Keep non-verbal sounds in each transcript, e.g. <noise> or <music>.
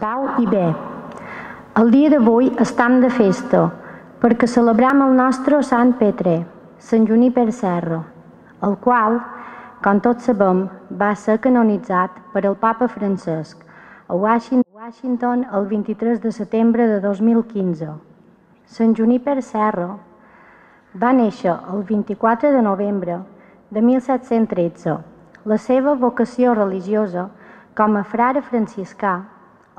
Pau i bé. El dia d'avui estam de festa perquè celebrem el nostre Sant Petre, Sant Juniper Serra, el qual, com tots sabem, va ser canonitzat per el papa Francesc a Washington el 23 de setembre de 2015. Sant Juniper Serra va néixer el 24 de novembre de 1713. La seva vocació religiosa com a frare franciscà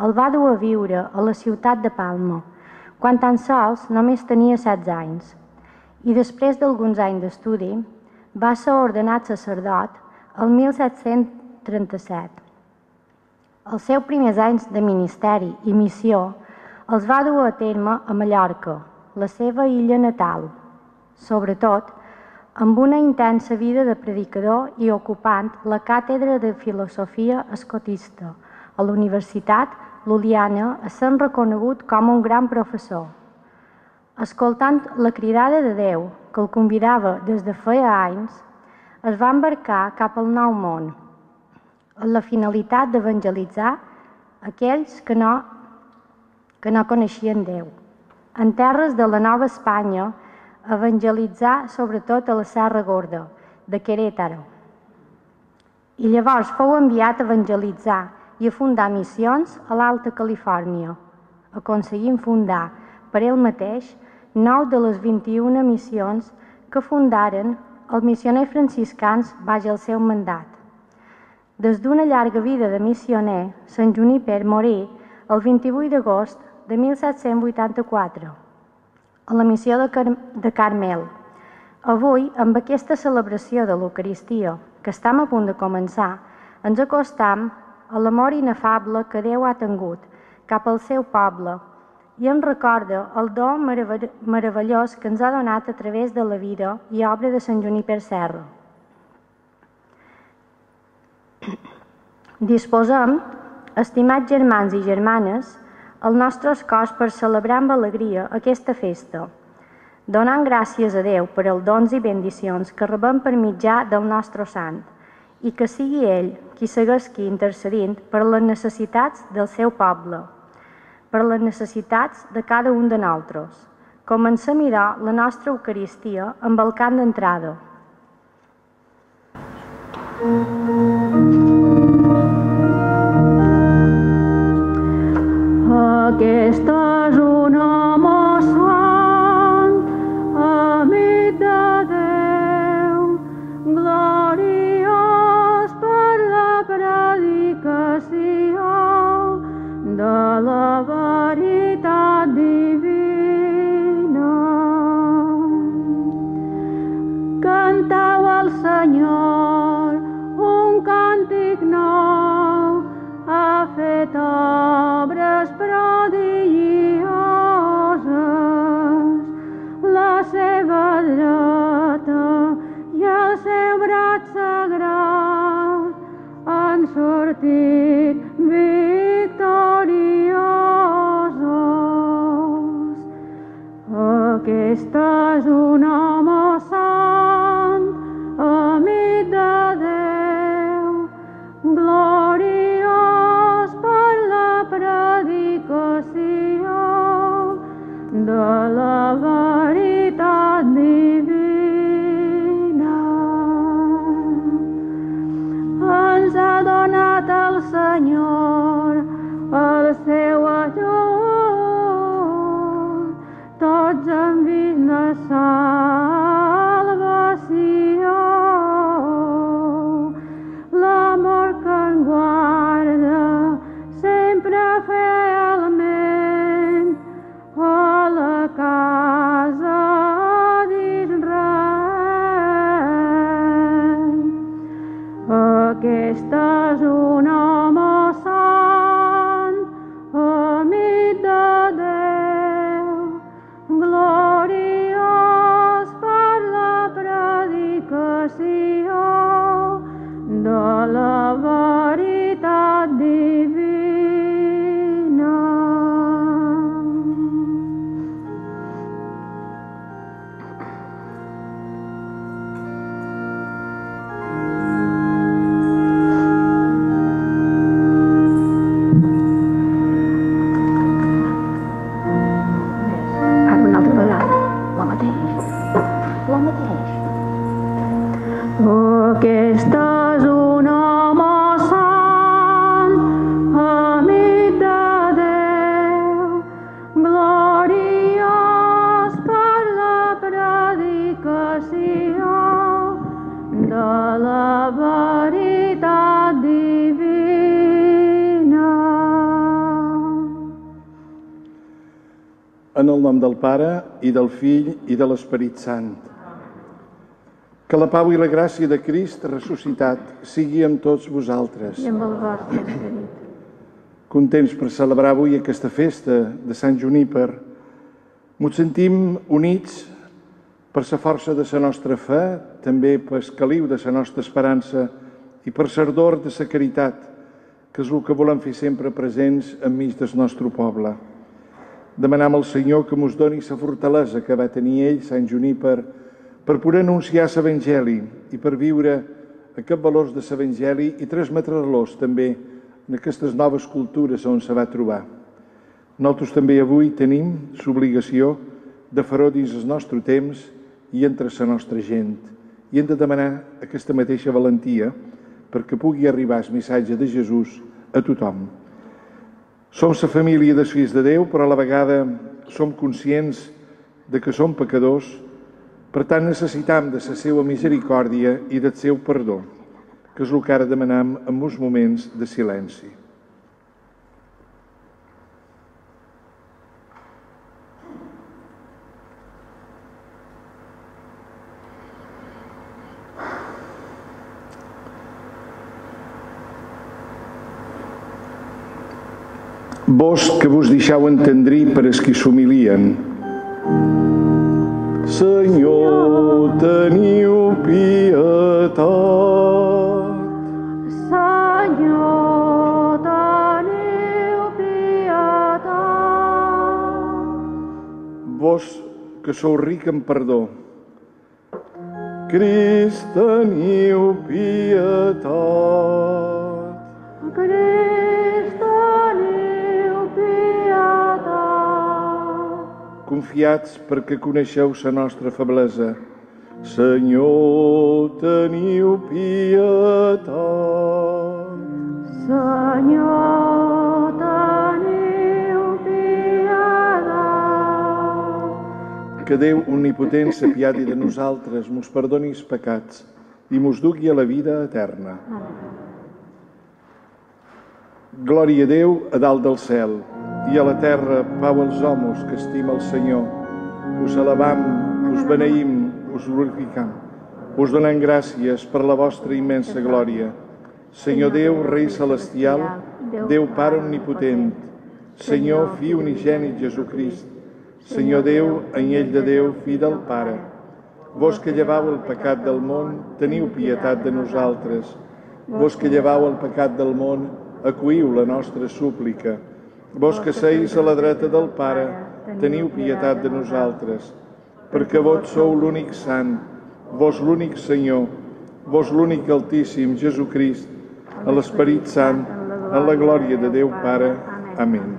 el va dur a viure a la ciutat de Palma, quan tan sols només tenia 16 anys, i després d'alguns anys d'estudi va ser ordenat sacerdot el 1737. Els seus primers anys de ministeri i missió els va dur a terme a Mallorca, la seva illa natal, sobretot amb una intensa vida de predicador i ocupant la càtedra de filosofia escotista a la Universitat Luliana essent reconegut com un gran professor. Escoltant la cridada de Déu, que el convidava des de feia anys, es va embarcar cap al nou món, amb la finalitat d'evangelitzar aquells que no, que no coneixien Déu. En terres de la Nova Espanya, evangelitzar sobretot a la Serra Gorda, de Querétaro. I llavors fou enviat a evangelitzar i a fundar missions a l'Alta Califòrnia, aconseguint fundar per ell mateix nou de les 21 missions que fundaren els missioners franciscans baix el seu mandat. Des d'una llarga vida de missioner, Sant Juniper morí el 28 d'agost de 1784 a la missió de, Car de Carmel. Avui, amb aquesta celebració de l'Eucaristia, que estem a punt de començar, ens acostam a l'amor inefable que Déu ha tingut cap al seu poble i ens recorda el do meravellós que ens ha donat a través de la vida i obra de Sant Juniper Serra. <clears throat> Disposem, estimats germans i germanes, el nostre cos per celebrar amb alegria aquesta festa, donant gràcies a Déu per els dons i bendicions que rebem per mitjà del nostre sant i que sigui ell qui segueixi intercedint per les necessitats del seu poble, per les necessitats de cada un de nosaltres. Comencem a mirar la nostra Eucaristia amb el cant d'entrada. Del Pare, i del Fill, i de l'Esperit Sant. Que la pau i la gràcia de Crist ressuscitat sigui amb tots vosaltres. I amb el vostre esperit. Contents per celebrar avui aquesta festa de Sant Juníper, mos sentim units per la força de la nostra fe, també per caliu de la nostra esperança i per l'ardor de la caritat, que és el que volem fer sempre presents enmig del nostre poble. Demanam al Senyor que mos doni la fortalesa que va tenir ell, Sant Juníper, per poder anunciar l'Evangeli i per viure aquests valors de l'Evangeli i transmetre-los també en aquestes noves cultures on se va trobar. Nosaltres també avui tenim l'obligació de fer-ho dins el nostre temps i entre la nostra gent. I hem de demanar aquesta mateixa valentia perquè pugui arribar el missatge de Jesús a tothom. Som la família dels fills de Déu, però a la vegada som conscients de que som pecadors, per tant necessitam de la seva misericòrdia i del seu perdó, que és el que ara demanam en uns moments de silenci. Vos que vos deixau entendrir per els qui s'humilien. Senyor, teniu pietat. Senyor, teniu pietat. Vos que sou ric en perdó. Crist, teniu pietat. Crist, Confiats perquè coneixeu la nostra feblesa. Senyor, teniu pietat. Senyor, teniu pietat. Que Déu omnipotent s'apiadi de nosaltres, mos perdoni els pecats i mos dugui a la vida eterna. Glòria a Déu a dalt del cel i a la terra pau als homes que estima el Senyor. Us alabam, us beneïm, us glorificam. Us donem gràcies per la vostra immensa glòria. Senyor Déu, Rei Celestial, Déu Pare Omnipotent, Senyor Fiu Unigènit Jesucrist, Senyor Déu, anyell de Déu, Fill del Pare, vos que llevau el pecat del món, teniu pietat de nosaltres. Vos que llevau el pecat del món, acuïu la nostra súplica. Vos que seis a la dreta del Pare, teniu pietat de nosaltres, perquè vos sou l'únic sant, vos l'únic Senyor, vos l'únic Altíssim, Jesucrist, a l'Esperit Sant, en la glòria de Déu Pare. Amén.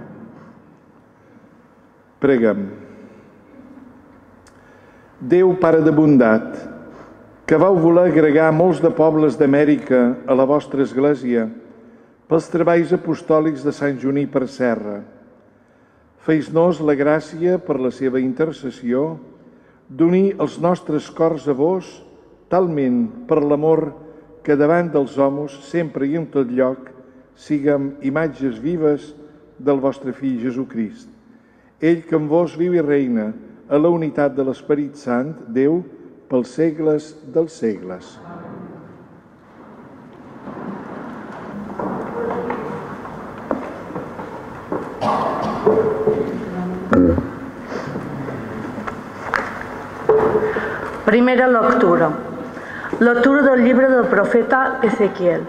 Preguem. Déu Pare de bondat, que vau voler agregar molts de pobles d'Amèrica a la vostra església pels treballs apostòlics de Sant Juní per Serra. Feis-nos la gràcia per la seva intercessió d'unir els nostres cors a vos talment per l'amor que davant dels homes, sempre i en tot lloc, siguem imatges vives del vostre fill Jesucrist. Ell que en vos viu i reina a la unitat de l'Esperit Sant, Déu, pels segles dels segles. Primera lectura. Lectura del llibre del profeta Ezequiel.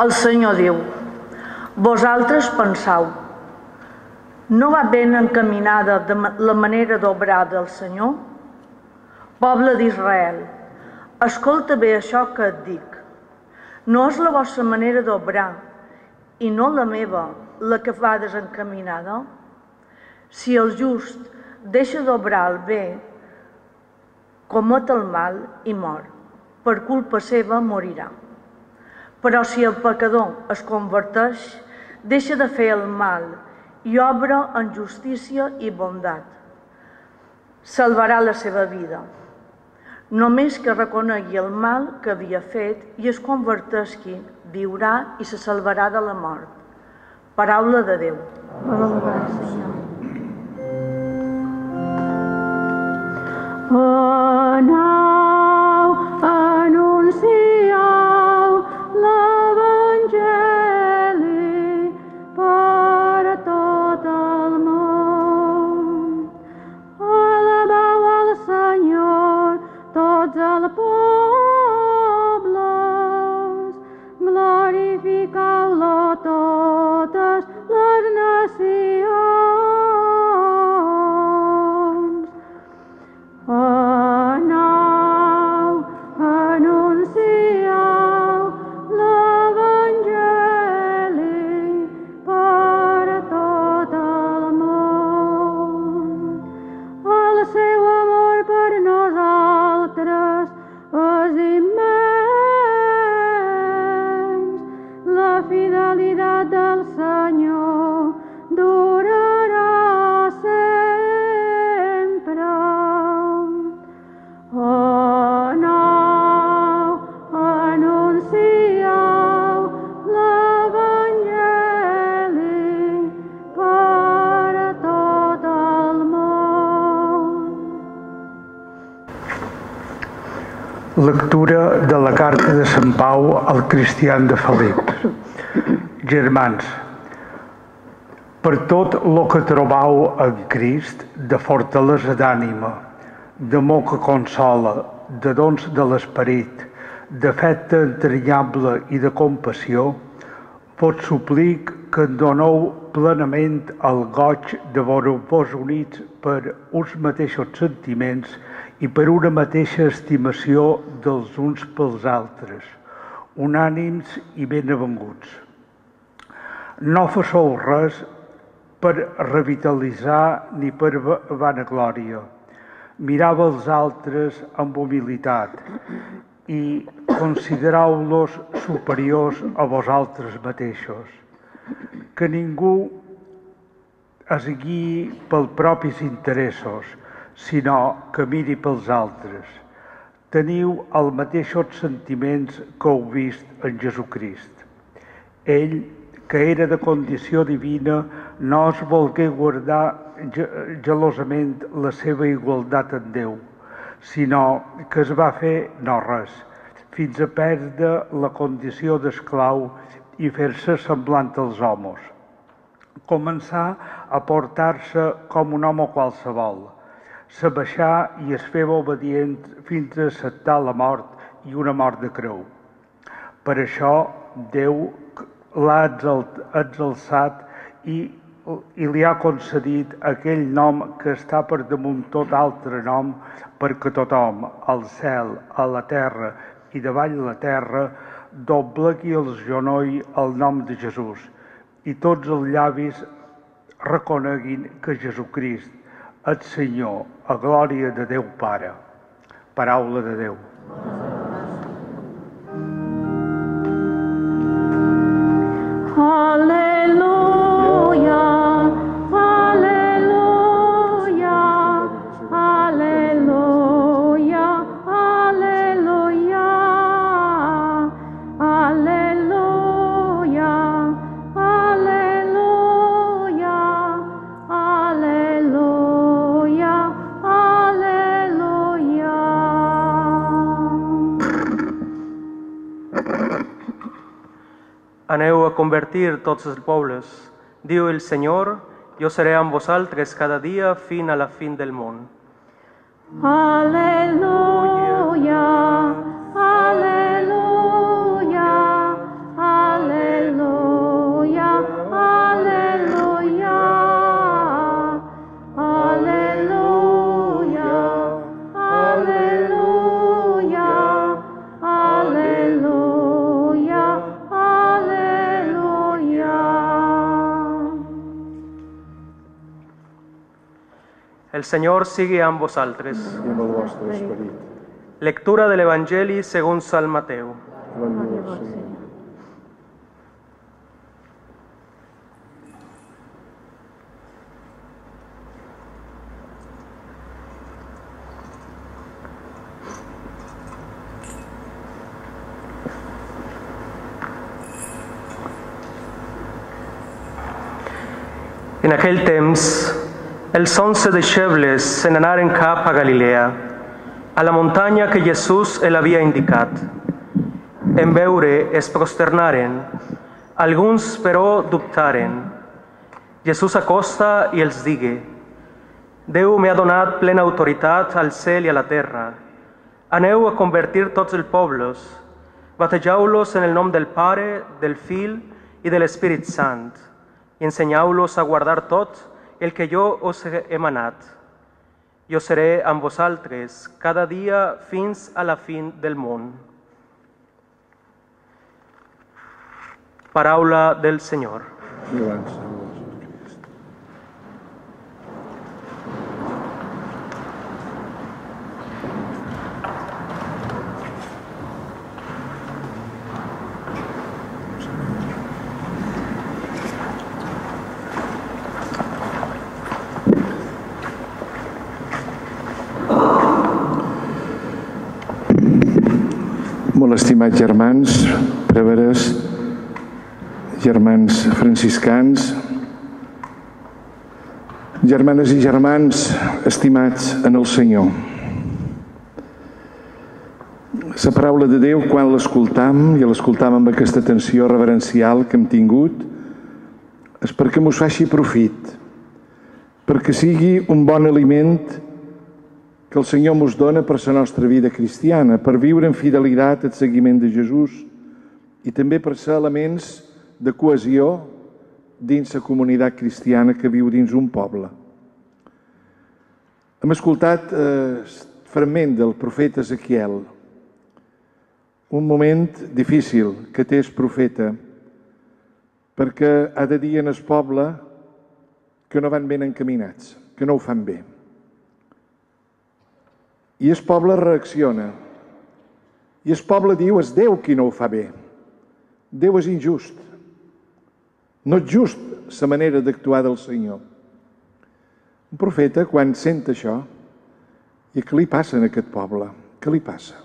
El Senyor diu, vosaltres pensau, no va ben encaminada de la manera d'obrar del Senyor? Poble d'Israel, escolta bé això que et dic. No és la vostra manera d'obrar i no la meva la que va desencaminada? Si el just deixa d'obrar el bé, comet el mal i mor. Per culpa seva morirà. Però si el pecador es converteix, deixa de fer el mal i obre en justícia i bondat. Salvarà la seva vida. Només que reconegui el mal que havia fet i es converteixi, viurà i se salvarà de la mort. Paraula de Déu. Paraula del Senyor. Anau, anunciau Lectura de la carta de Sant Pau al cristian de Felip. Germans, per tot lo que trobau en Crist, de fortalesa d'ànima, d'amor que consola, de dons de l'esperit, d'afecte entranyable i de compassió, vos suplic que doneu plenament el goig de veure-vos units per uns mateixos sentiments i per una mateixa estimació dels uns pels altres, unànims i benavenguts. No fasseu res per revitalitzar ni per va- vanaglòria. Mirau els altres amb humilitat i considereu-los superiors a vosaltres mateixos. Que ningú es guiï pels propis interessos, sinó que miri pels altres. Teniu els mateixos sentiments que heu vist en Jesucrist. Ell, que era de condició divina, no es volgué guardar ge- gelosament la seva igualtat en Déu, sinó que es va fer no res, fins a perdre la condició d'esclau i fer-se semblant als homes. Començar a portar-se com un home qualsevol, s'abaixar i es feva obedient fins a acceptar la mort i una mort de creu. Per això Déu l'ha exalçat i, i li ha concedit aquell nom que està per damunt tot altre nom perquè tothom, al cel, a la terra i davall la terra, doblegui el genoll al nom de Jesús i tots els llavis reconeguin que Jesucrist és Senyor, a glòria de Déu Pare. Paraula de Déu. Aleluya, Aneu a convertir tots els pobles. Diu el Senyor, jo seré amb vosaltres cada dia fin a la fin del món. Aleluya, El Senyor sigui amb vosaltres. i amb el vostre esperit. Lectura de l'Evangeli segons Sant Mateu. Glòria al Senyor. En aquell temps, els onze deixebles se n'anaren cap a Galilea, a la muntanya que Jesús el havia indicat. En veure es prosternaren, alguns però dubtaren. Jesús acosta i els digue, Déu m'ha donat plena autoritat al cel i a la terra. Aneu a convertir tots els pobles, batejau-los en el nom del Pare, del Fill i de l'Espírit Sant, i ensenyau-los a guardar tot el que jo us he emanat. Jo seré amb vosaltres cada dia fins a la fin del món. Paraula del Senyor. Lloança a vos, Crist. Molt estimats germans, preveres, germans franciscans, germanes i germans estimats en el Senyor. La paraula de Déu, quan l'escoltam, i l'escoltam amb aquesta atenció reverencial que hem tingut, és perquè mos faci profit, perquè sigui un bon aliment que el Senyor mos dona per la nostra vida cristiana, per viure en fidelitat al seguiment de Jesús i també per ser elements de cohesió dins la comunitat cristiana que viu dins un poble. Hem escoltat eh, fragment del profeta Ezequiel, un moment difícil que té el profeta, perquè ha de dir en el poble que no van ben encaminats, que no ho fan bé. I el poble reacciona. I el poble diu, és Déu qui no ho fa bé. Déu és injust. No és just la manera d'actuar del Senyor. Un profeta, quan sent això, i què li passa en aquest poble? Què li passa?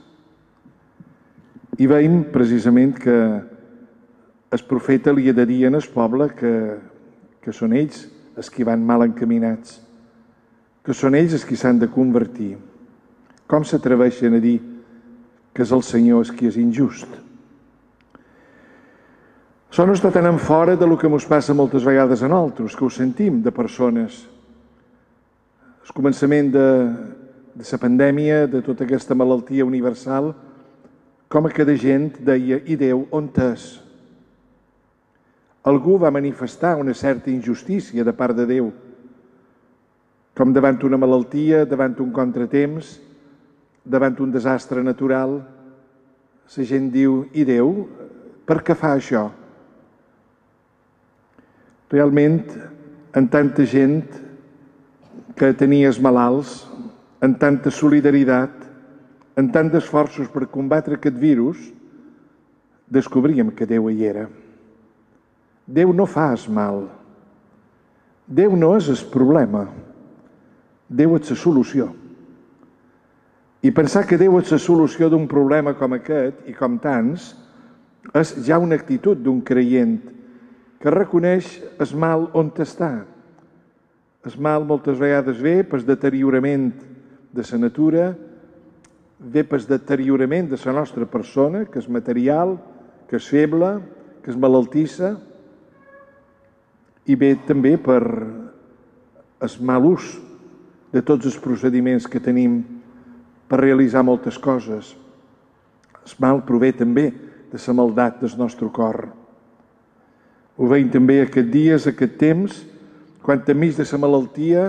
I veiem precisament que el profeta li ha de dir en el poble que, que són ells els que van mal encaminats, que són ells els que s'han de convertir. Com s'atreveixen a dir que és el Senyor el qui és injust? Això no està tan en fora de lo que ens passa moltes vegades a nosaltres, que ho sentim de persones. El començament de, de la pandèmia, de tota aquesta malaltia universal, com a cada gent deia, i Déu, on és? Algú va manifestar una certa injustícia de part de Déu, com davant una malaltia, davant un contratemps, davant un desastre natural, la gent diu, i Déu, per què fa això? Realment, en tanta gent que tenies malalts, en tanta solidaritat, en tants esforços per combatre aquest virus, descobríem que Déu hi era. Déu no fa mal. Déu no és el problema. Déu és la solució. I pensar que Déu és la solució d'un problema com aquest i com tants és ja una actitud d'un creient que reconeix el mal on està. El mal moltes vegades ve pel deteriorament de la natura, ve pel deteriorament de la nostra persona, que és material, que és feble, que és malaltissa, i ve també per el mal ús de tots els procediments que tenim per realitzar moltes coses. El mal prové també de la maldat del nostre cor. Ho veiem també aquests dies, aquest temps, quan enmig de la malaltia,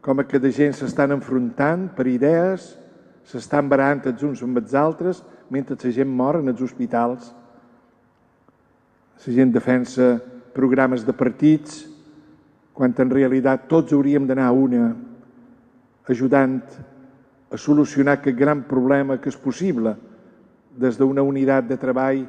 com a cada gent s'estan enfrontant per idees, s'estan barant els uns amb els altres, mentre la gent mor en els hospitals. La gent defensa programes de partits, quan en realitat tots hauríem d'anar a una, ajudant a solucionar aquest gran problema que és possible des d'una unitat de treball,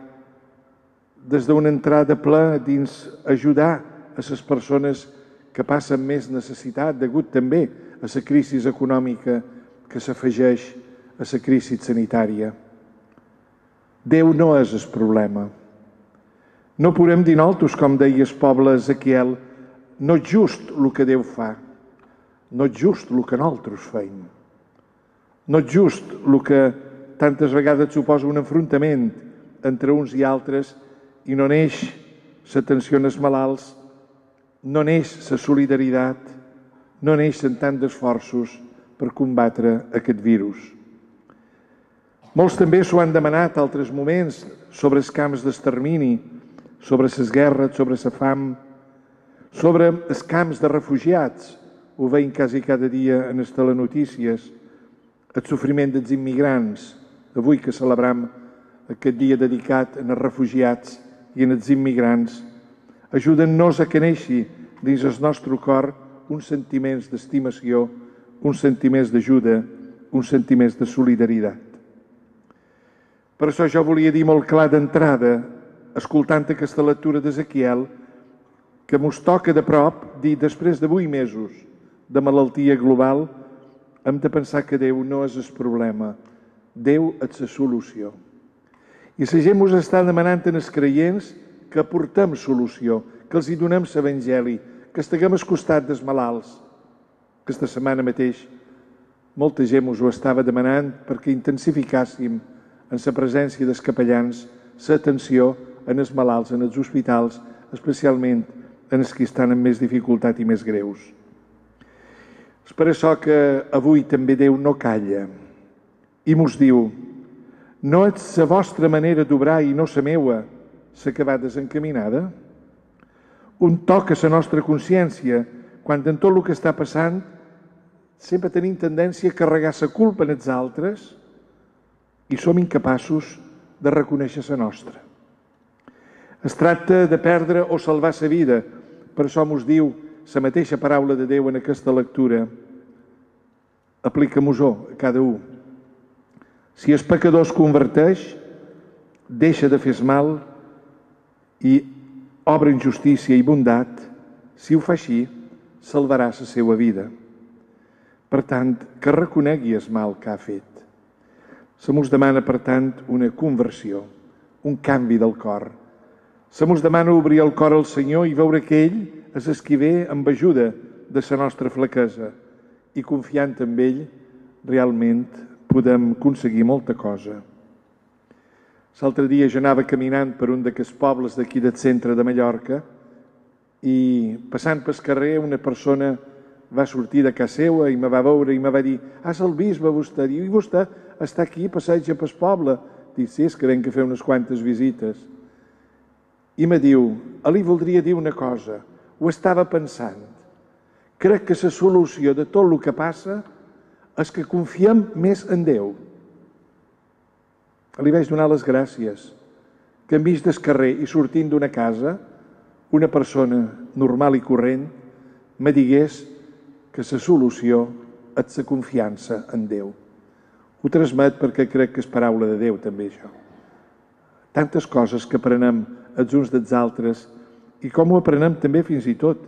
des d'una entrada ple dins ajudar a les persones que passen més necessitat degut també a la crisi econòmica que s'afegeix a la crisi sanitària. Déu no és el problema. No podem dir nosaltres, com deia el poble Ezequiel, no és just el que Déu fa, no és just el que nosaltres feim. No és just el que tantes vegades suposa un enfrontament entre uns i altres i no neix l'atenció als malalts, no neix la solidaritat, no neixen tant d'esforços per combatre aquest virus. Molts també s'ho han demanat altres moments sobre els camps d'extermini, sobre les guerres, sobre la fam, sobre els camps de refugiats, ho veiem quasi cada dia en les telenotícies, el sofriment dels immigrants, avui que celebram aquest dia dedicat als refugiats i als immigrants, ajuden-nos a que neixi dins el nostre cor uns sentiments d'estimació, uns sentiments d'ajuda, uns sentiments de solidaritat. Per això jo volia dir molt clar d'entrada, escoltant aquesta lectura d'Ezequiel, que mos toca de prop dir després de vuit mesos de malaltia global, hem de pensar que Déu no és el problema, Déu és la solució. I la gent mos està demanant en els creients que aportem solució, que els hi donem l'Evangeli, que estiguem al costat dels malalts. Aquesta setmana mateix molta gent us ho estava demanant perquè intensificàssim en la presència dels capellans l'atenció en els malalts, en els hospitals, especialment en els que estan en més dificultat i més greus. És per això que avui també Déu no calla i mos diu no és la vostra manera d'obrar i no la meua la que va desencaminada? Un toc a la nostra consciència quan en tot el que està passant sempre tenim tendència a carregar la culpa en els altres i som incapaços de reconèixer la nostra. Es tracta de perdre o salvar la vida. Per això mos diu la mateixa paraula de Déu en aquesta lectura. Aplica-mos-ho a cada un. Si el pecador es converteix, deixa de fer mal i obre injustícia i bondat, si ho fa així, salvarà la seva vida. Per tant, que reconegui el mal que ha fet. Se mos demana, per tant, una conversió, un canvi del cor, Se mos demana obrir el cor al Senyor i veure que ell és el qui ve amb ajuda de la nostra flaquesa i confiant en ell realment podem aconseguir molta cosa. L'altre dia jo anava caminant per un d'aquests pobles d'aquí del centre de Mallorca i passant pel carrer una persona va sortir de casa seva i me va veure i me va dir «Ah, és el bisbe vostè?» Diu, «I vostè està aquí, passeja pel poble?» Dic, «Sí, és que venc a fer unes quantes visites» i me diu, li voldria dir una cosa, ho estava pensant. Crec que la solució de tot el que passa és que confiem més en Déu. Li vaig donar les gràcies que enmig del carrer i sortint d'una casa, una persona normal i corrent me digués que la solució és la confiança en Déu. Ho transmet perquè crec que és paraula de Déu també això. Tantes coses que aprenem els uns dels altres i com ho aprenem també fins i tot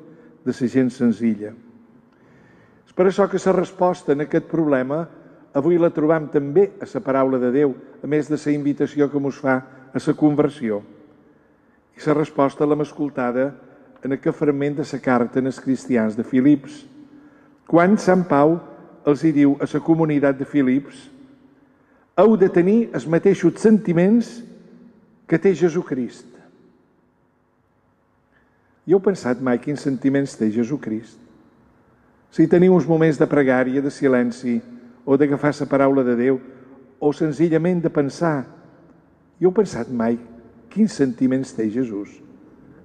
de la gent senzilla. És per això que la resposta en aquest problema avui la trobam també a la paraula de Déu, a més de la invitació que ens fa a la conversió. I la resposta l'hem escoltada en aquest fragment de la carta als cristians de Filips, quan Sant Pau els hi diu a la comunitat de Filips heu de tenir els mateixos sentiments que té Jesucrist. I heu pensat mai quins sentiments té Jesucrist? Si teniu uns moments de pregària, de silenci, o d'agafar la paraula de Déu, o senzillament de pensar, i heu pensat mai quins sentiments té Jesús?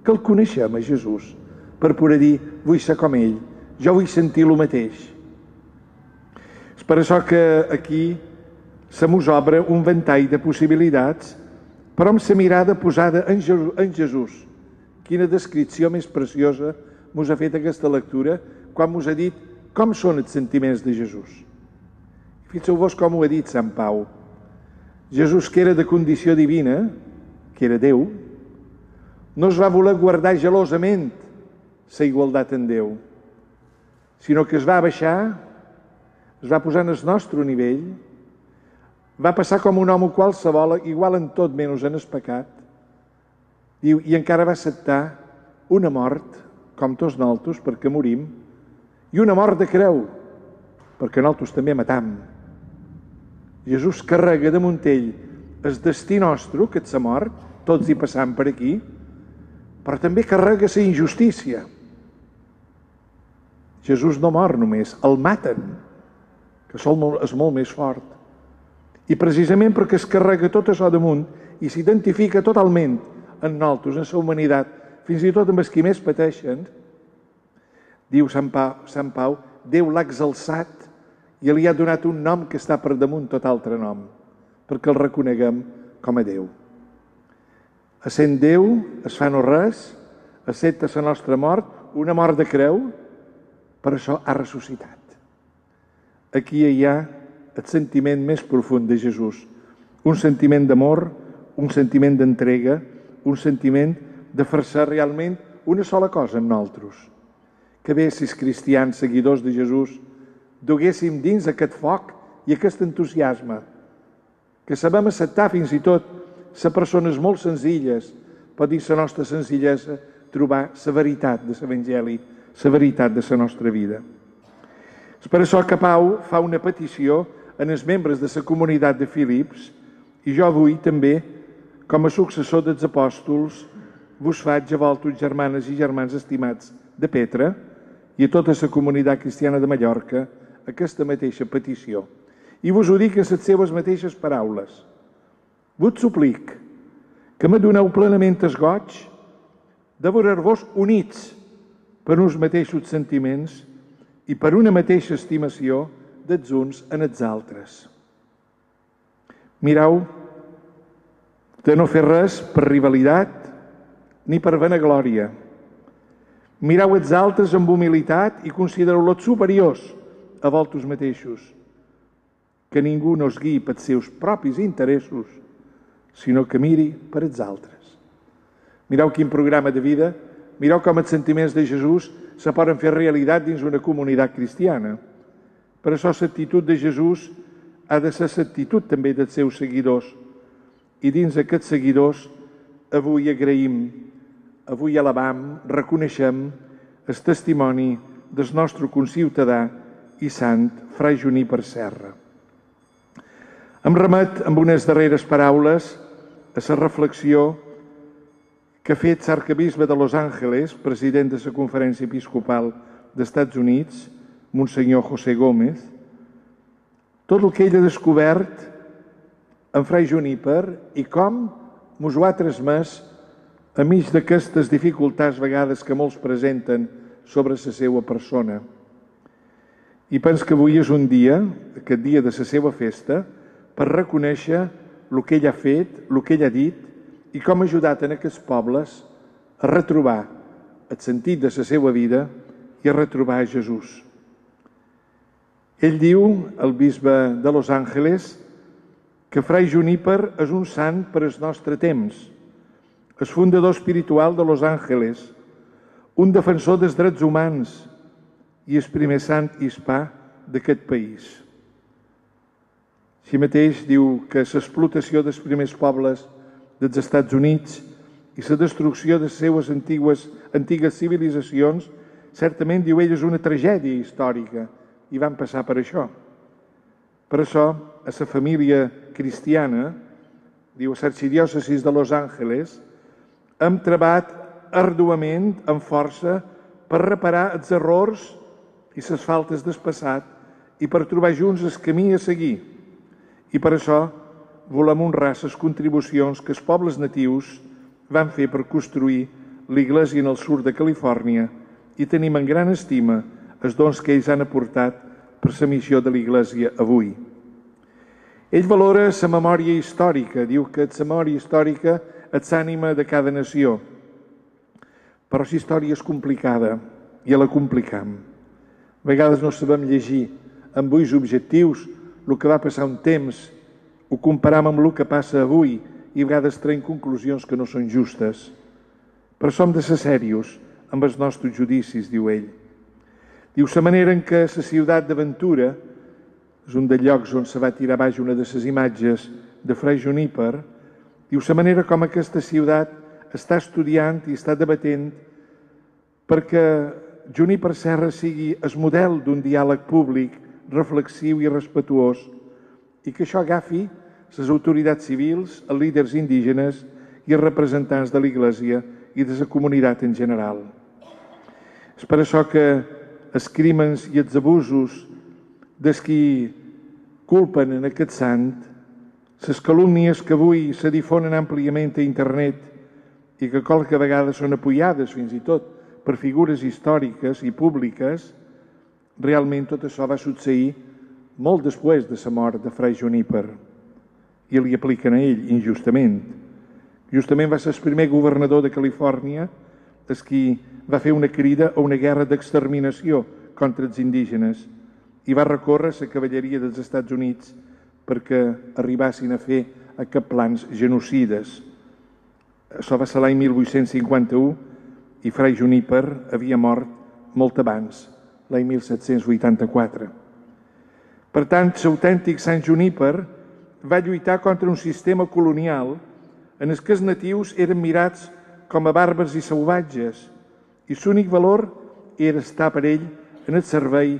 Que el coneixem a Jesús per poder dir, vull ser com ell, jo vull sentir el mateix. És per això que aquí se mos obre un ventall de possibilitats, però amb la mirada posada en Jesús, Quina descripció més preciosa mos ha fet aquesta lectura quan mos ha dit com són els sentiments de Jesús. Fixeu-vos com ho ha dit Sant Pau. Jesús, que era de condició divina, que era Déu, no es va voler guardar gelosament la igualtat en Déu, sinó que es va baixar, es va posar en el nostre nivell, va passar com un home qualsevol, igual en tot menys en el pecat, Diu, i encara va acceptar una mort, com tots nosaltres, perquè morim, i una mort de creu, perquè nosaltres també matam. Jesús carrega damunt ell el destí nostre, que és la mort, tots hi passam per aquí, però també carrega la injustícia. Jesús no mor només, el maten, que és molt, és molt més fort. I precisament perquè es carrega tot això damunt i s'identifica totalment en nosaltres, en la humanitat, fins i tot amb els qui més pateixen, diu Sant Pau, Sant Pau Déu l'ha exalçat i li ha donat un nom que està per damunt tot altre nom, perquè el reconeguem com a Déu. Essent Déu, es fa no res, accepta la nostra mort, una mort de creu, per això ha ressuscitat. Aquí hi ha el sentiment més profund de Jesús, un sentiment d'amor, un sentiment d'entrega, un sentiment de fer-se realment una sola cosa en nosaltres. Que bé si els cristians, seguidors de Jesús, duguéssim dins aquest foc i aquest entusiasme, que sabem acceptar fins i tot ser persones molt senzilles, pot dir la nostra senzillesa, trobar la veritat de l'Evangeli, la veritat de la nostra vida. És per això que Pau fa una petició en els membres de la comunitat de Filips i jo avui també, com a successor dels apòstols, vos faig a voltos germanes i germans estimats de Petra i a tota la comunitat cristiana de Mallorca aquesta mateixa petició. I vos ho dic en les seves mateixes paraules. Vos suplic que me doneu plenament el goig de veure-vos units per uns mateixos sentiments i per una mateixa estimació dels uns en els altres. Mireu de no fer res per rivalitat ni per vanaglòria. Mireu els altres amb humilitat i considereu-los superiors a voltos mateixos. Que ningú no es guiï pels seus propis interessos, sinó que miri per els altres. Mireu quin programa de vida Mireu com els sentiments de Jesús se poden fer realitat dins una comunitat cristiana. Per això l'actitud de Jesús ha de ser l'actitud també dels seus seguidors. I dins aquests seguidors avui agraïm, avui alabam, reconeixem el testimoni del nostre conciutadà i sant, Frai per Serra. Em remet amb unes darreres paraules a la reflexió que ha fet l'arcabisbe de Los Angeles, president de la Conferència Episcopal d'Estats Units, Monsenyor José Gómez, tot el que ell ha descobert en Frai Juníper i com mos ho ha transmès a mig d'aquestes dificultats vegades que molts presenten sobre la seva persona. I pens que avui és un dia, aquest dia de la seva festa, per reconèixer el que ell ha fet, el que ell ha dit i com ha ajudat en aquests pobles a retrobar el sentit de la seva vida i a retrobar Jesús. Ell diu, el bisbe de Los Angeles, que Frai Juníper és un sant per al nostre temps, el fundador espiritual de Los Angeles, un defensor dels drets humans i el primer sant hispà d'aquest país. Així mateix diu que l'explotació dels primers pobles dels Estats Units i la destrucció de les seues antigues, antigues civilitzacions, certament, diu ell, és una tragèdia històrica i van passar per això. Per això, a la família cristiana, diu a l'arxidiòcesis de Los Angeles, hem treballat arduament, amb força, per reparar els errors i les faltes del passat i per trobar junts el camí a seguir. I per això volem honrar les contribucions que els pobles natius van fer per construir l'Iglésia en el sud de Califòrnia i tenim en gran estima els dons que ells han aportat per la missió de l'Iglésia avui. Ell valora la memòria històrica, diu que la memòria històrica és l'ànima de cada nació. Però la història és complicada i la complicam. A vegades no sabem llegir amb ulls objectius el que va passar un temps ho comparam amb el que passa avui i a vegades traiem conclusions que no són justes. Però som de ser serios amb els nostres judicis, diu ell. Diu, la manera en què la ciutat d'Aventura, és un dels llocs on se va tirar baix una de les imatges de Fray Juníper, diu, la manera com aquesta ciutat està estudiant i està debatent perquè Juníper Serra sigui el model d'un diàleg públic reflexiu i respetuós i que això agafi les autoritats civils, els líders indígenes i els representants de l'Iglésia i de la comunitat en general. És per això que els crímens i els abusos dels qui culpen en aquest sant, les calúmnies que avui se difonen àmpliament a internet i que qualque vegada són apoyades fins i tot per figures històriques i públiques, realment tot això va succeir molt després de la mort de Fray Juníper i li apliquen a ell injustament. Justament va ser el primer governador de Califòrnia el qui va fer una crida a una guerra d'exterminació contra els indígenes i va recórrer la cavalleria dels Estats Units perquè arribassin a fer aquests plans genocides. Això va ser l'any 1851 i Fray Juníper havia mort molt abans, l'any 1784. Per tant, l'autèntic Sant Juníper va lluitar contra un sistema colonial en el que els natius eren mirats com a bàrbars i salvatges i l'únic valor era estar per ell en el servei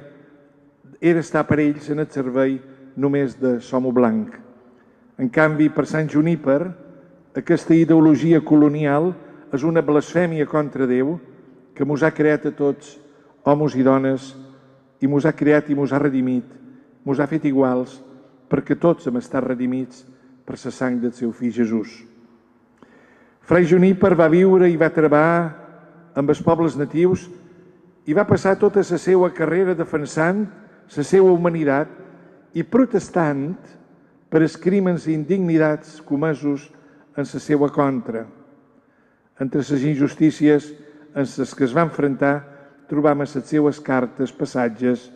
era estar per ells en el servei només de somo blanc. En canvi, per Sant Juníper, aquesta ideologia colonial és una blasfèmia contra Déu que mos ha creat a tots, homes i dones, i mos ha creat i mos ha redimit, mos ha fet iguals, perquè tots hem estat redimits per la sang del seu fill Jesús. Fray Juníper va viure i va treballar amb els pobles natius i va passar tota la seva carrera defensant la seva humanitat i protestant per els crímens i indignidats comesos en la seva contra. Entre les injustícies en les que es va enfrontar trobam a les seues cartes passatges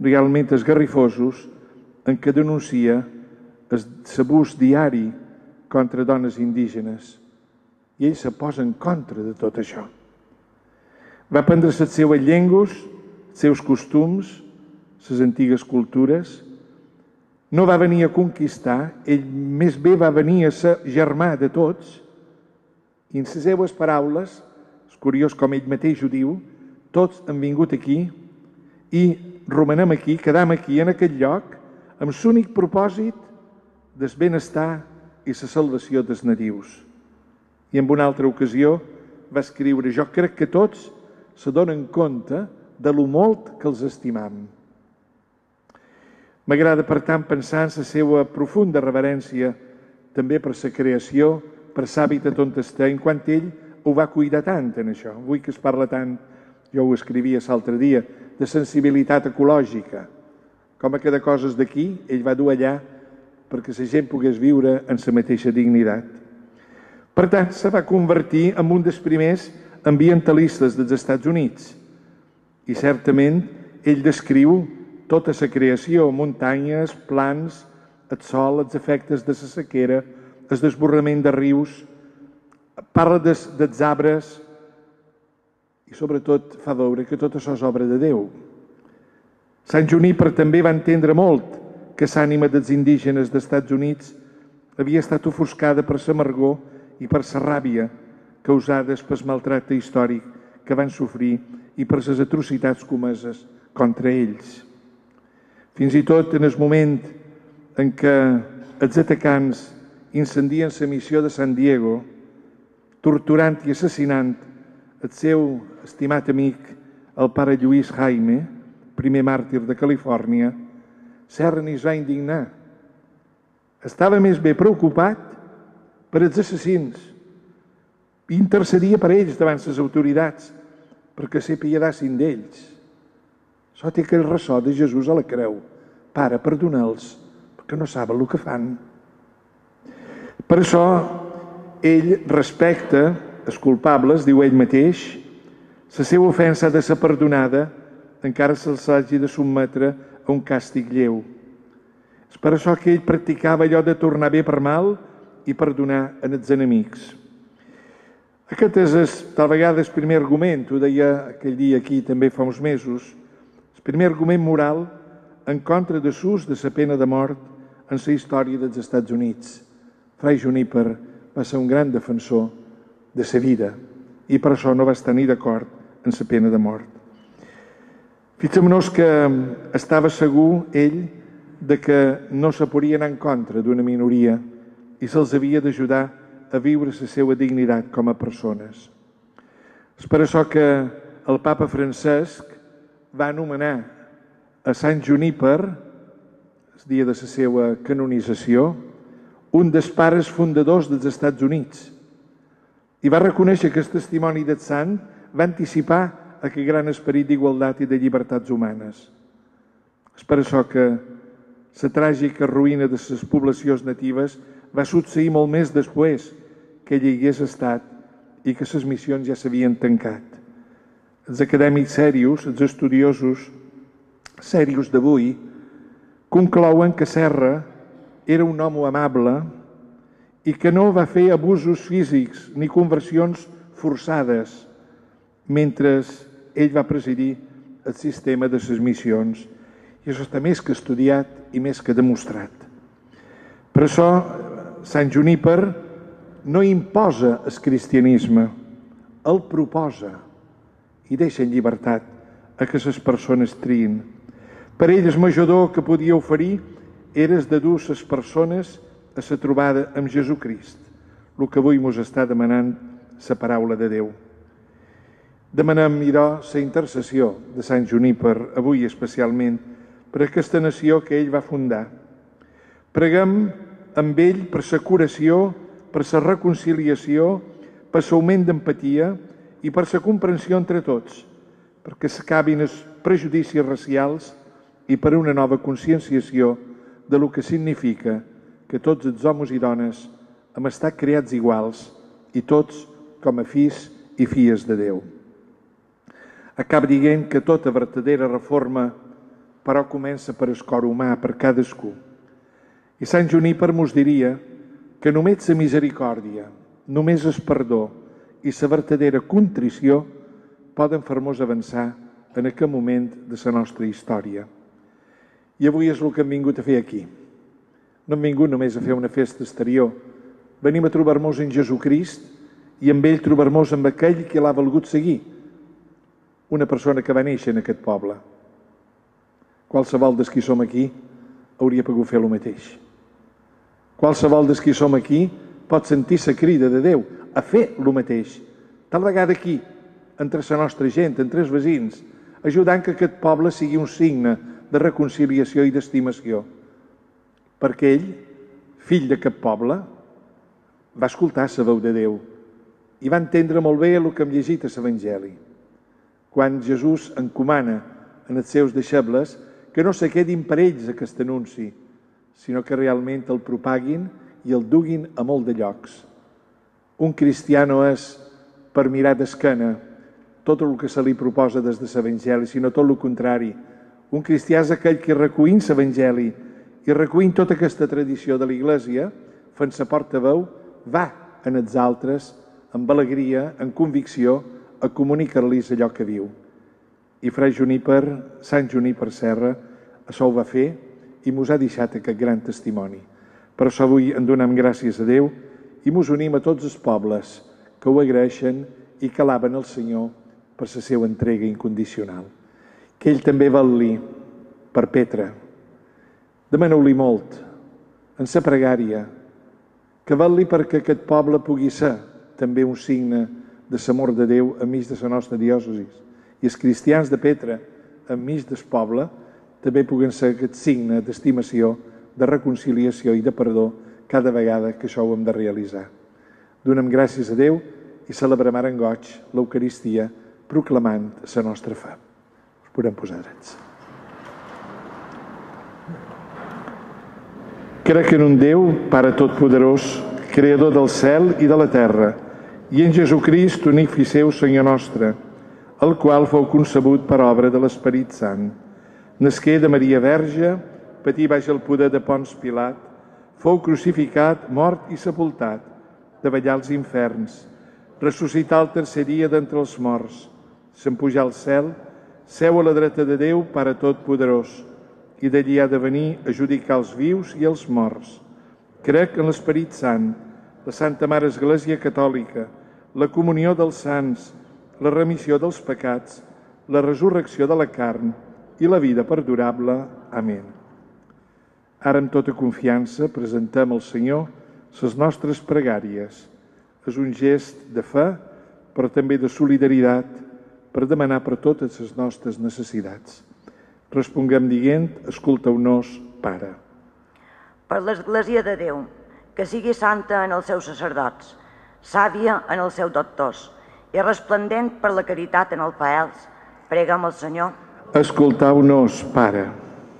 realment esgarrifosos en què denuncia l'abús diari contra dones indígenes. I ell se posa en contra de tot això. Va aprendre les seues llengües, els seus costums, les antigues cultures, no va venir a conquistar, ell més bé va venir a ser germà de tots, i en les seues paraules, és curiós com ell mateix ho diu, tots han vingut aquí i romanem aquí, quedam aquí, en aquest lloc, amb l'únic propòsit del benestar i la salvació dels nadius. I en una altra ocasió va escriure, jo crec que tots se donen compte de lo molt que els estimam. M'agrada, per tant, pensar en la seva profunda reverència també per la creació, per l'hàbitat on està, en quant ell ho va cuidar tant en això. Avui que es parla tant, jo ho escrivia l'altre dia, de sensibilitat ecològica. Com a cada coses d'aquí, ell va dur allà perquè la gent pogués viure en la mateixa dignitat. Per tant, se va convertir en un dels primers ambientalistes dels Estats Units. I certament ell descriu tota la creació, muntanyes, plans, el sol, els efectes de la sequera, el desborrament de rius, parla des, dels arbres i sobretot fa veure que tot això és obra de Déu. Sant Juníper també va entendre molt que l'ànima dels indígenes dels Estats Units havia estat ofuscada per l'amargor i per la ràbia causades pel maltracte històric que van sofrir i per les atrocitats comeses contra ells. Fins i tot en el moment en què els atacants incendien la missió de San Diego, torturant i assassinant el seu estimat amic, el pare Lluís Jaime, primer màrtir de Califòrnia, Cerny es va indignar. Estava més bé preocupat per els assassins i intercedia per ells davant les autoritats perquè s'apiadassin d'ells. Això té aquell ressò de Jesús a la creu. Pare, perdona'ls, perquè no saben el que fan. Per això, ell respecta els culpables, diu ell mateix, la seva ofensa ha de ser perdonada encara se'ls hagi de sotmetre a un càstig lleu. És per això que ell practicava allò de tornar bé per mal i perdonar en els enemics. Aquest és, tal vegada, el primer argument, ho deia aquell dia aquí també fa uns mesos, primer argument moral en contra de l'ús de la pena de mort en la història dels Estats Units. Fray Juniper va ser un gran defensor de la vida i per això no va estar ni d'acord en la pena de mort. Fixem-nos que estava segur ell de que no se podia anar en contra d'una minoria i se'ls havia d'ajudar a viure la seva dignitat com a persones. És per això que el papa Francesc va anomenar a Sant Juníper, el dia de la seva canonització, un dels pares fundadors dels Estats Units i va reconèixer que el testimoni del sant va anticipar aquest gran esperit d'igualtat i de llibertats humanes. És per això que la tràgica ruïna de les poblacions natives va succeir molt més després que hi hagués estat i que les missions ja s'havien tancat. Els acadèmics serios, els estudiosos serios d'avui, conclouen que Serra era un home amable i que no va fer abusos físics ni conversions forçades mentre ell va presidir el sistema de les missions. I això està més que estudiat i més que demostrat. Per això, Sant Juníper no imposa el cristianisme, el proposa i deixa en llibertat a que les persones triïn. Per ell el major que podia oferir era de dur les persones a la trobada amb Jesucrist, el que avui ens està demanant la paraula de Déu. Demanem, idò, la intercessió de Sant Juníper, avui especialment, per aquesta nació que ell va fundar. Preguem amb ell per la curació, per la reconciliació, per l'augment d'empatia i per la comprensió entre tots, perquè s'acabin els prejudicis racials i per una nova conscienciació de lo que significa que tots els homes i dones hem estat creats iguals i tots com a fills i filles de Déu. Acaba dient que tota vertadera reforma però comença per el cor humà, per cadascú. I Sant Juníper mos diria que només la misericòrdia, només el perdó i la vertadera contrició poden fer-nos avançar en aquest moment de la nostra història. I avui és el que hem vingut a fer aquí. No hem vingut només a fer una festa exterior. Venim a trobar-nos en Jesucrist i amb ell trobar-nos amb aquell que l'ha volgut seguir. Una persona que va néixer en aquest poble. Qualsevol dels qui som aquí hauria pogut fer el mateix. Qualsevol dels qui som aquí pot sentir la crida de Déu a fer el mateix. Tal vegada aquí, entre la nostra gent, entre els veïns, ajudant que aquest poble sigui un signe de reconciliació i d'estimació perquè ell, fill d'aquest poble, va escoltar la veu de Déu i va entendre molt bé el que hem llegit a l'Evangeli. Quan Jesús encomana en els seus deixebles que no se quedin per ells aquest anunci, sinó que realment el propaguin i el duguin a molt de llocs. Un cristià no és per mirar d'esquena tot el que se li proposa des de l'Evangeli, sinó tot el contrari. Un cristià és aquell que recuïn l'Evangeli, i recollint tota aquesta tradició de l'Iglésia, fent sa portaveu, va en els altres amb alegria, amb convicció, a comunicar-los allò que viu. I Fra Juníper, Sant Juníper Serra, això ho va fer i mos ha deixat aquest gran testimoni. Per això avui en donem gràcies a Déu i mos unim a tots els pobles que ho agraeixen i que alaben el Senyor per la seva entrega incondicional. Que ell també val-li per Petra, Demaneu-li molt, en sa pregària, que val-li perquè aquest poble pugui ser també un signe de l'amor de Déu enmig de la nostra diòcesi. I els cristians de Petra, enmig del poble, també puguen ser aquest signe d'estimació, de reconciliació i de perdó cada vegada que això ho hem de realitzar. Donem gràcies a Déu i celebrem ara en goig l'Eucaristia proclamant la nostra fe. Us podem posar drets. Crec en un Déu, Pare Totpoderós, Creador del cel i de la terra, i en Jesucrist, únic fi seu, Senyor nostre, el qual fou concebut per obra de l'Esperit Sant. Nasqué de Maria Verge, patí baix el poder de Pons Pilat, fou crucificat, mort i sepultat, davallar als inferns, ressuscitar el tercer dia d'entre els morts, s'empujar al cel, seu a la dreta de Déu, Pare Totpoderós, i d'allí ha de venir a judicar els vius i els morts. Crec en l'Esperit Sant, la Santa Mare Església Catòlica, la comunió dels sants, la remissió dels pecats, la resurrecció de la carn i la vida perdurable. Amén. Ara, amb tota confiança, presentem al Senyor les nostres pregàries. És un gest de fe, però també de solidaritat per demanar per totes les nostres necessitats. Responguem dient, escolteu-nos, Pare. per l'Església de Déu, que sigui santa en els seus sacerdots, sàvia en els seus doctors i resplendent per la caritat en els faels, prega'm al Senyor. Escolteu-nos, Pare.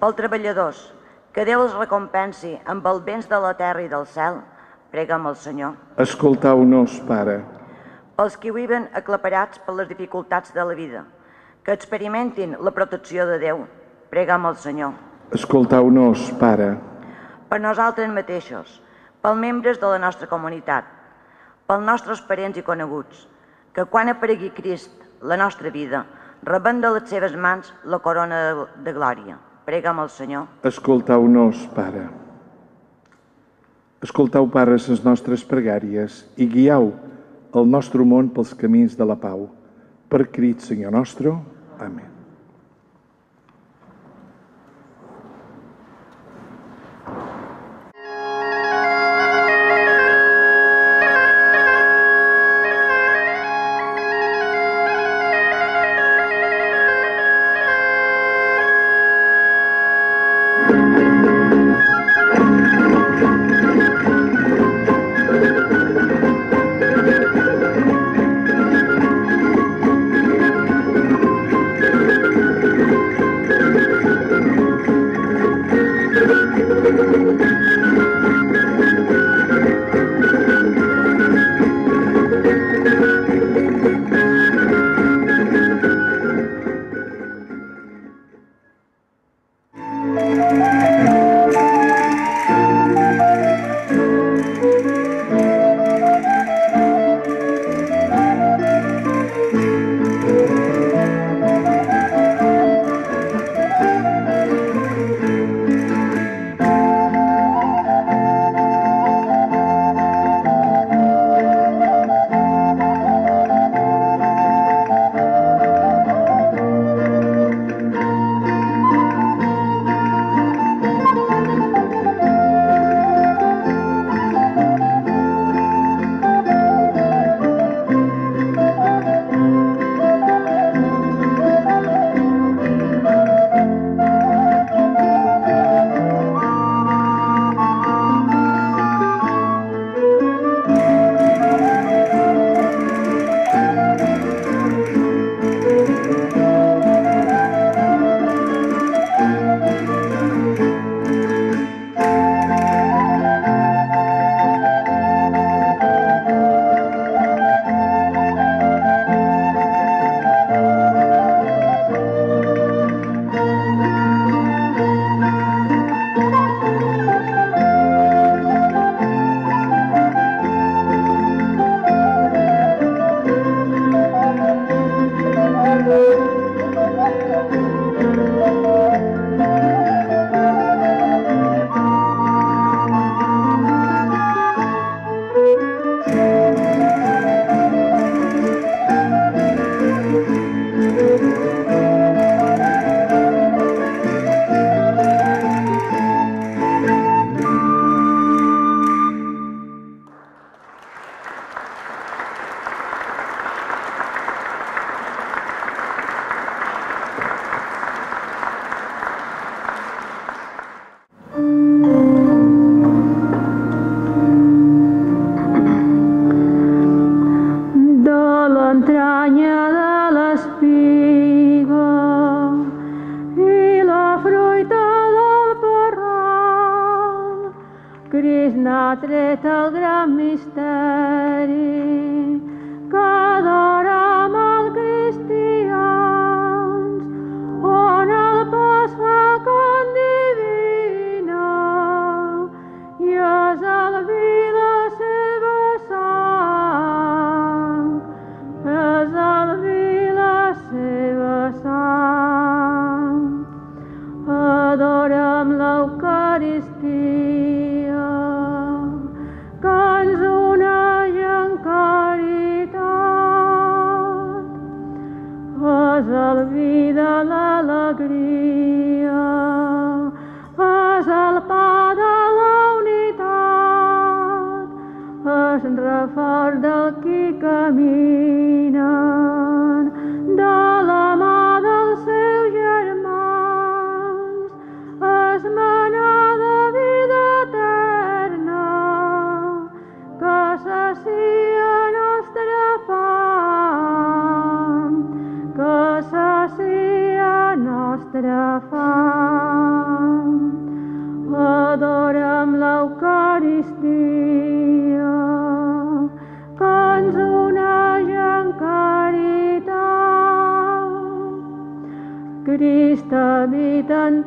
Pels treballadors, que Déu els recompensi amb els béns de la terra i del cel, prega'm al Senyor. Escolteu-nos, Pare. Pels que viuen aclaparats per les dificultats de la vida, que experimentin la protecció de Déu, prega'm al Senyor. Escolteu-nos, Pare. per nosaltres mateixos, pels membres de la nostra comunitat, pels nostres parents i coneguts, que quan aparegui Crist, la nostra vida, rebem de les seves mans la corona de, de Prega'm al Senyor. Escolteu-nos, Pare. Escolteu, Pare, les nostres pregàries i guieu el nostre món pels camins de la pau. Per crit, Senyor nostre. Amén.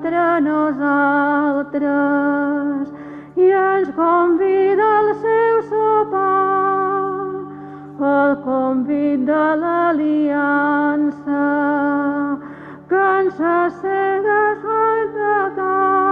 Entre nosaltres i ens convida al seu sopar, el convit de l'aliança, que ens assega el pecat,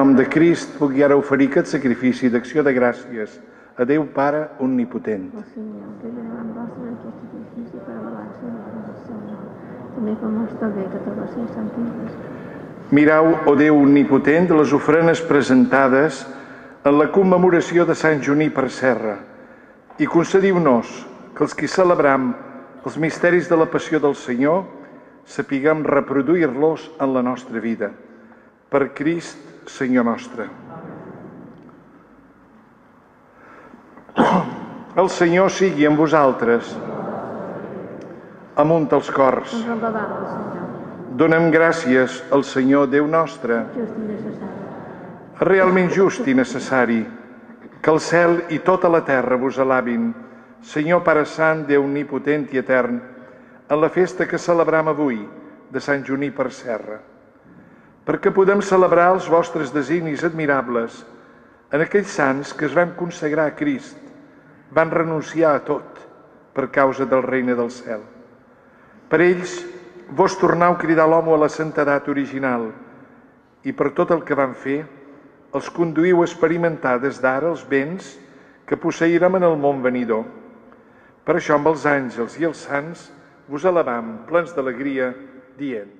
nom de Crist, pugui ara oferir aquest sacrifici d'acció de gràcies a Déu Pare Omnipotent. Senyor, que davant vostre aquest sacrifici per del Senyor, també pel nostre bé, que te va ser santificat. Mirau, o Déu Omnipotent, les ofrenes presentades en la commemoració de Sant Juní per Serra i concediu-nos que els qui celebram els misteris de la passió del Senyor sapiguem reproduir-los en la nostra vida. Per Crist, Senyor nostre. El Senyor sigui amb vosaltres. Amunt els cors. Donem gràcies al Senyor Déu nostre, realment just i necessari, que el cel i tota la terra vos alabin, Senyor Pare Sant, Déu omnipotent i etern, en la festa que celebram avui de Sant Juní per Serra, perquè podem celebrar els vostres designis admirables en aquells sants que es van consagrar a Crist, van renunciar a tot per causa del regne del cel. Per ells, vos tornau a cridar l'home a la santedat original i per tot el que van fer, els conduïu a experimentar des d'ara els béns que posseirem en el món venidor. Per això amb els àngels i els sants vos alabam, plens d'alegria, dient.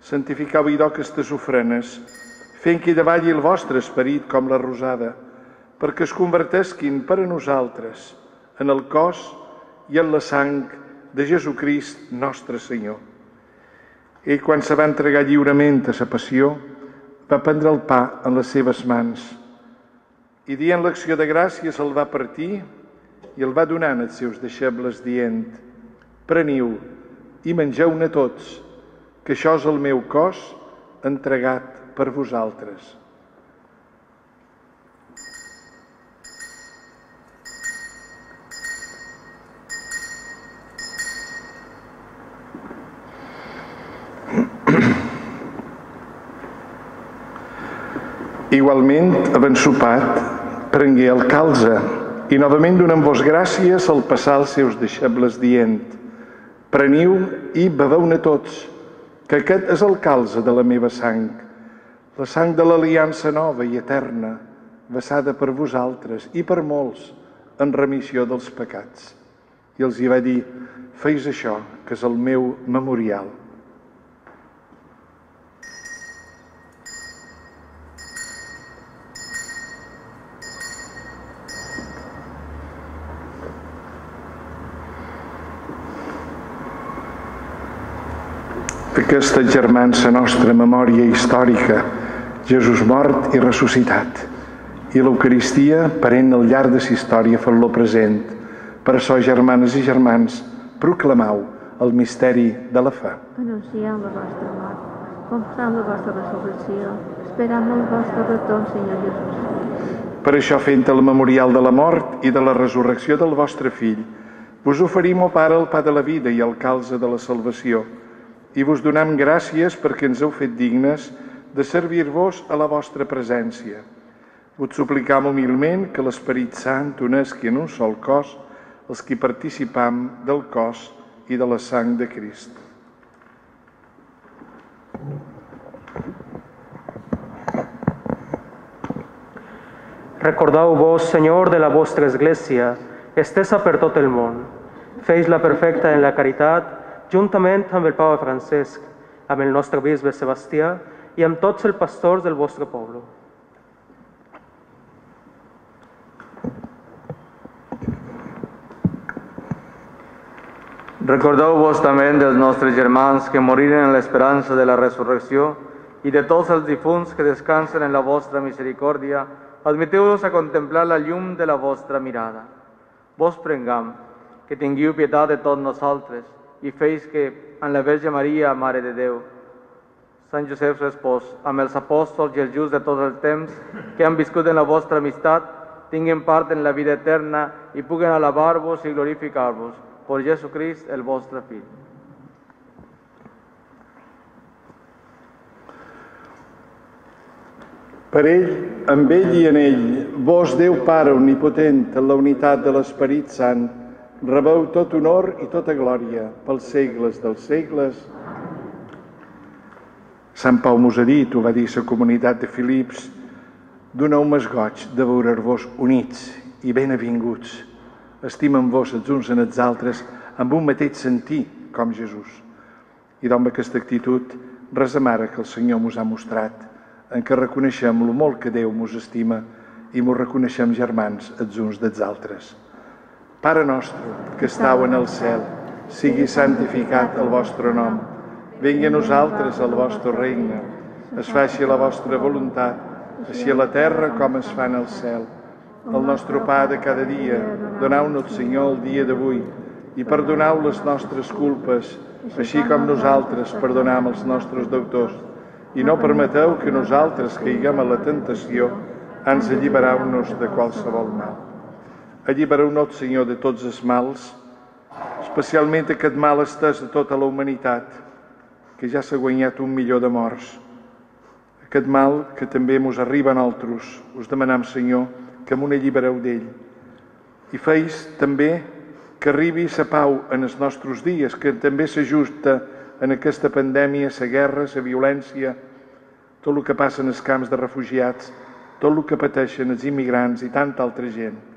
Santificau idò aquestes ofrenes, fent que davalli el vostre esperit com la rosada, perquè es convertesquin per a nosaltres en el cos i en la sang de Jesucrist nostre Senyor. Ell, quan se va entregar lliurement a sa passió, va prendre el pa en les seves mans i dient l'acció de gràcies el va partir i el va donant als seus deixebles dient Preniu i mengeu-ne tots, que això és el meu cos entregat per vosaltres. <clears throat> Igualment, havent sopat, prengué el calze i novament donant-vos gràcies al passar als seus deixebles dient «Preniu i beveu-ne tots, que aquest és el calze de la meva sang, la sang de l'aliança nova i eterna, vessada per vosaltres i per molts en remissió dels pecats. I els hi va dir, feis això, que és el meu memorial. Aquesta germança nostra memòria històrica, Jesús mort i ressuscitat, i l'Eucaristia parent al llarg de la història fent-lo present. Per això, germanes i germans, proclamau el misteri de la fe. Anunciem la vostra mort, confessant la vostra resurrecció, esperant el vostre retorn, Senyor Jesús. Per això, fent el memorial de la mort i de la resurrecció del vostre fill, vos oferim, o Pare, el pa de la vida i el calze de la salvació, i vos donem gràcies perquè ens heu fet dignes de servir-vos a la vostra presència. Vos suplicam humilment que l'Esperit Sant unesqui en un sol cos els qui participam del cos i de la sang de Crist. Recordeu vos, Senyor, de la vostra Església, estesa per tot el món. Feis-la perfecta en la caritat, juntament amb el Papa Francesc, amb el nostre bisbe Sebastià i amb tots els pastors del vostre poble. Recordeu-vos també dels nostres germans que moriren en l'esperança de la resurrecció i de tots els difunts que descansen en la vostra misericòrdia, admeteu-los a contemplar la llum de la vostra mirada. Vos prengam, que tinguiu pietat de tots nosaltres i feis que, en la Verge Maria, Mare de Déu, Sant Josep, seu espòs, amb els apòstols i els just de tots els temps que han viscut en la vostra amistat, tinguin part en la vida eterna i puguen alabar-vos i glorificar-vos per Jesucrist, el vostre Fill. Per ell, amb ell i en ell, vos, Déu Pare omnipotent, en la unitat de l'Esperit Sant, rebeu tot honor i tota glòria pels segles dels segles. Sant Pau dit, ho va dir la comunitat de Filips, doneu-me goig de veure-vos units i ben avinguts. Estimen-vos els uns en els altres amb un mateix sentir, com Jesús. I d'on aquesta actitud, res mare que el Senyor mos ha mostrat, en què reconeixem lo molt que Déu mos estima i mos reconeixem germans els uns dels altres. Pare nostre, que estàu en el cel, sigui santificat el vostre nom. Vingui a nosaltres el vostre regne. Es faci la vostra voluntat, així a la terra com es fa en el cel. El nostre pa de cada dia, donau-nos, Senyor, el dia d'avui, i perdonau les nostres culpes, així com nosaltres perdonam els nostres deutors. I no permeteu que nosaltres caiguem a la tentació, ens alliberau-nos de qualsevol mal. Allibereu-nos, Senyor, de tots els mals, especialment aquest mal estès de tota la humanitat, que ja s'ha guanyat un milió de morts. Aquest mal que també mos arriba a nosaltres, us demanam, Senyor, que m'ho allibereu d'ell. I feis també que arribi la pau en els nostres dies, que també s'ajusta en aquesta pandèmia, la guerra, la violència, tot el que passa en els camps de refugiats, tot el que pateixen els immigrants i tanta altra gent.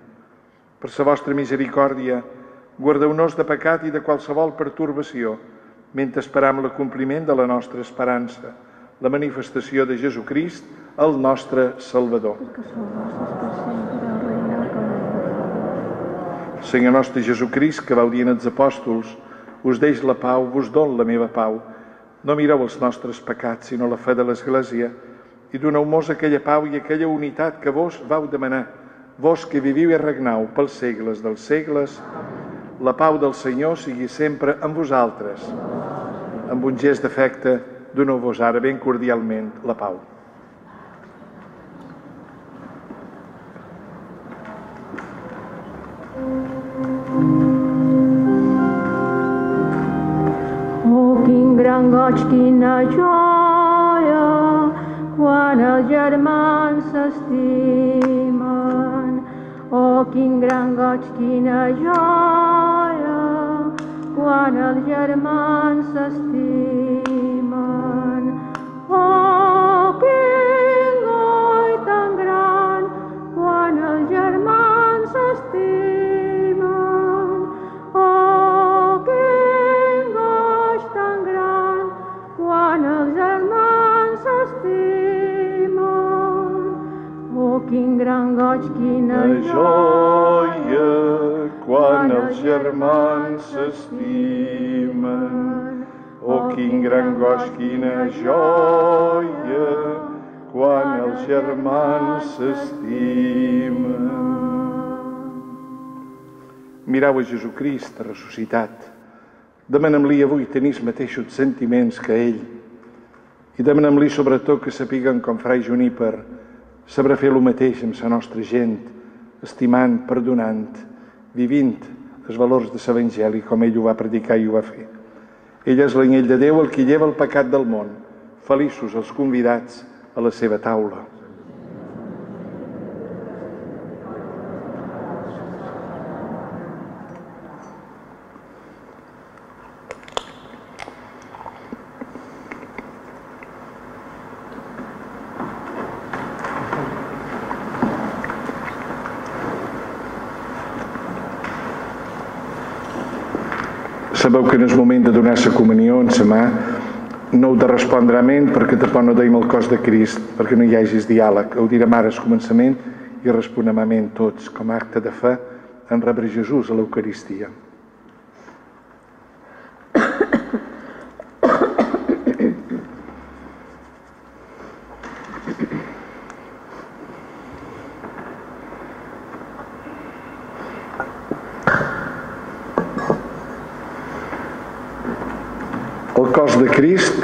Per la vostra misericòrdia, guardeu-nos de pecat i de qualsevol pertorbació, mentre esperam l'acompliment de la nostra esperança, la manifestació de Jesucrist, el nostre Salvador. Senyor nostre Jesucrist, que vau dir als apòstols, us deix la pau, vos don la meva pau. No mireu els nostres pecats, sinó la fe de l'Església, i doneu-nos aquella pau i aquella unitat que vos vau demanar, vos que viviu i regnau pels segles dels segles, la pau del Senyor sigui sempre amb vosaltres. Amb un gest d'afecte, doneu-vos ara ben cordialment la pau. Oh, quin gran goig, quina joia, quan els germans s'estimen. Quin gran goig, quina joia, quan els germans s'estimen. Gran goig, quina joia, quan els germans s'estimen. Oh, quin gran goig, quina joia quan els germans s'estimen. Mirau a Jesucrist ressuscitat. Demanem-li avui tenir els mateixos sentiments que ell. I demanem-li sobretot que sapiguen com Frai Juníper sabrà fer el mateix amb la nostra gent, estimant, perdonant, vivint els valors de l'Evangeli com ell ho va predicar i ho va fer. Ell és l'anyell de Déu el que lleva el pecat del món. Feliços els convidats a la seva taula. Sabeu que en el moment de donar la comunió en la mà no heu de respondre amén perquè tampoc no deim el cos de Crist, perquè no hi hagi diàleg. Ho direm ara al començament i responem amén tots com a acte de fe en rebre Jesús a l'Eucaristia. El cos de Crist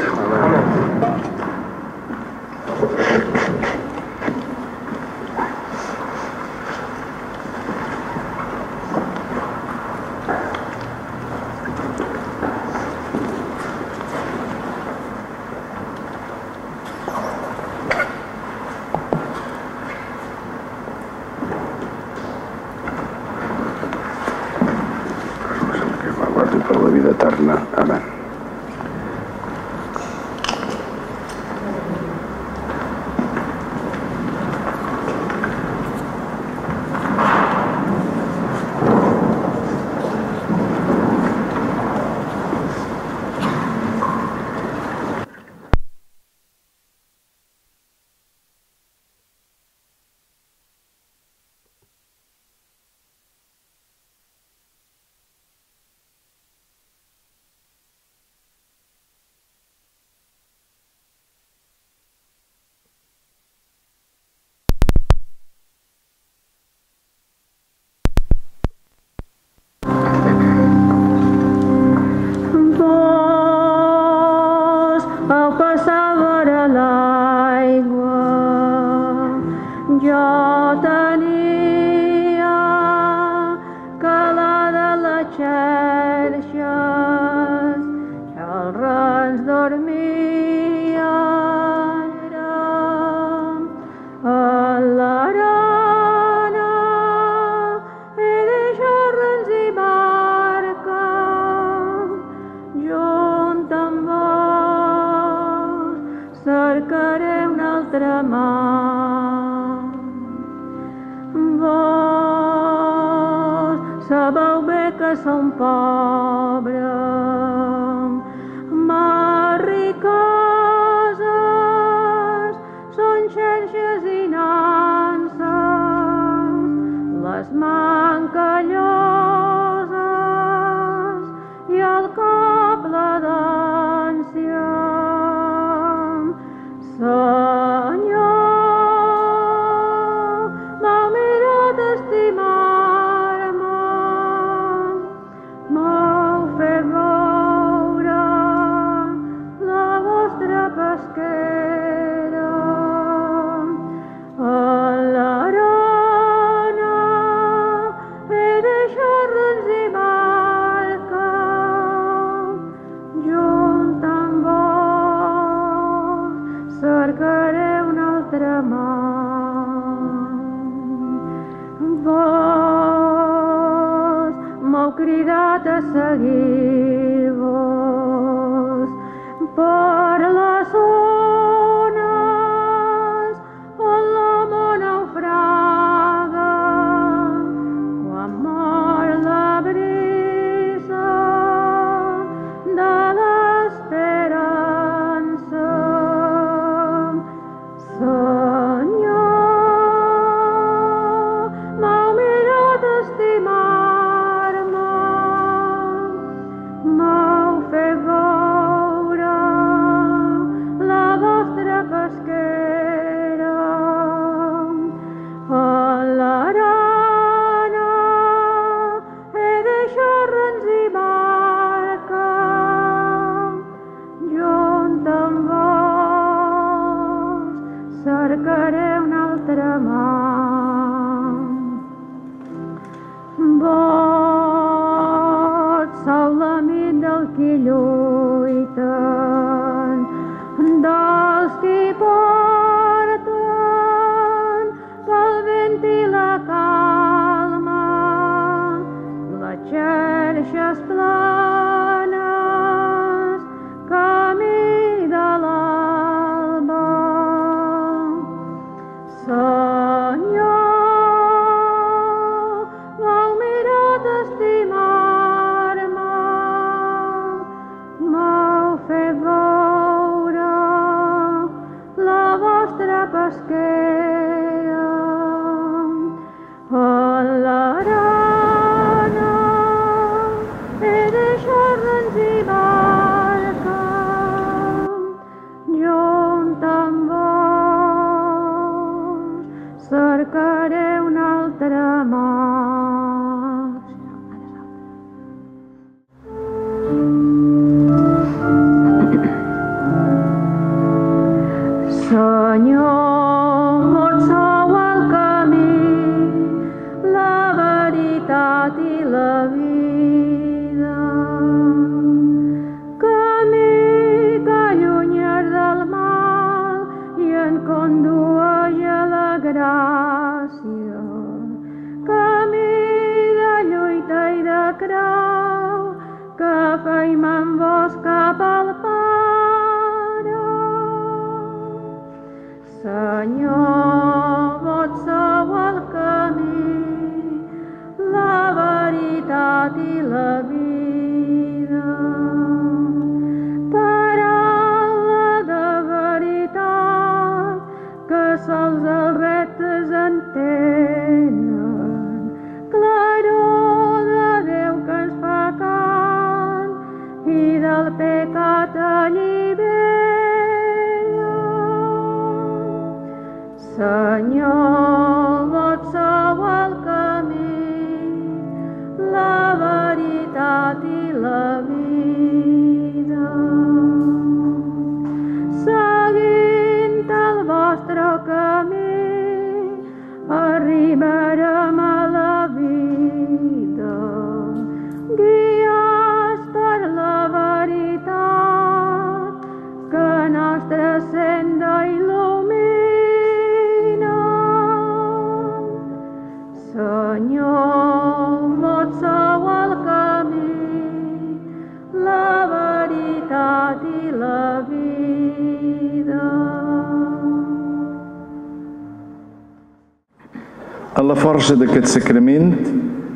A la força d'aquest sacrament,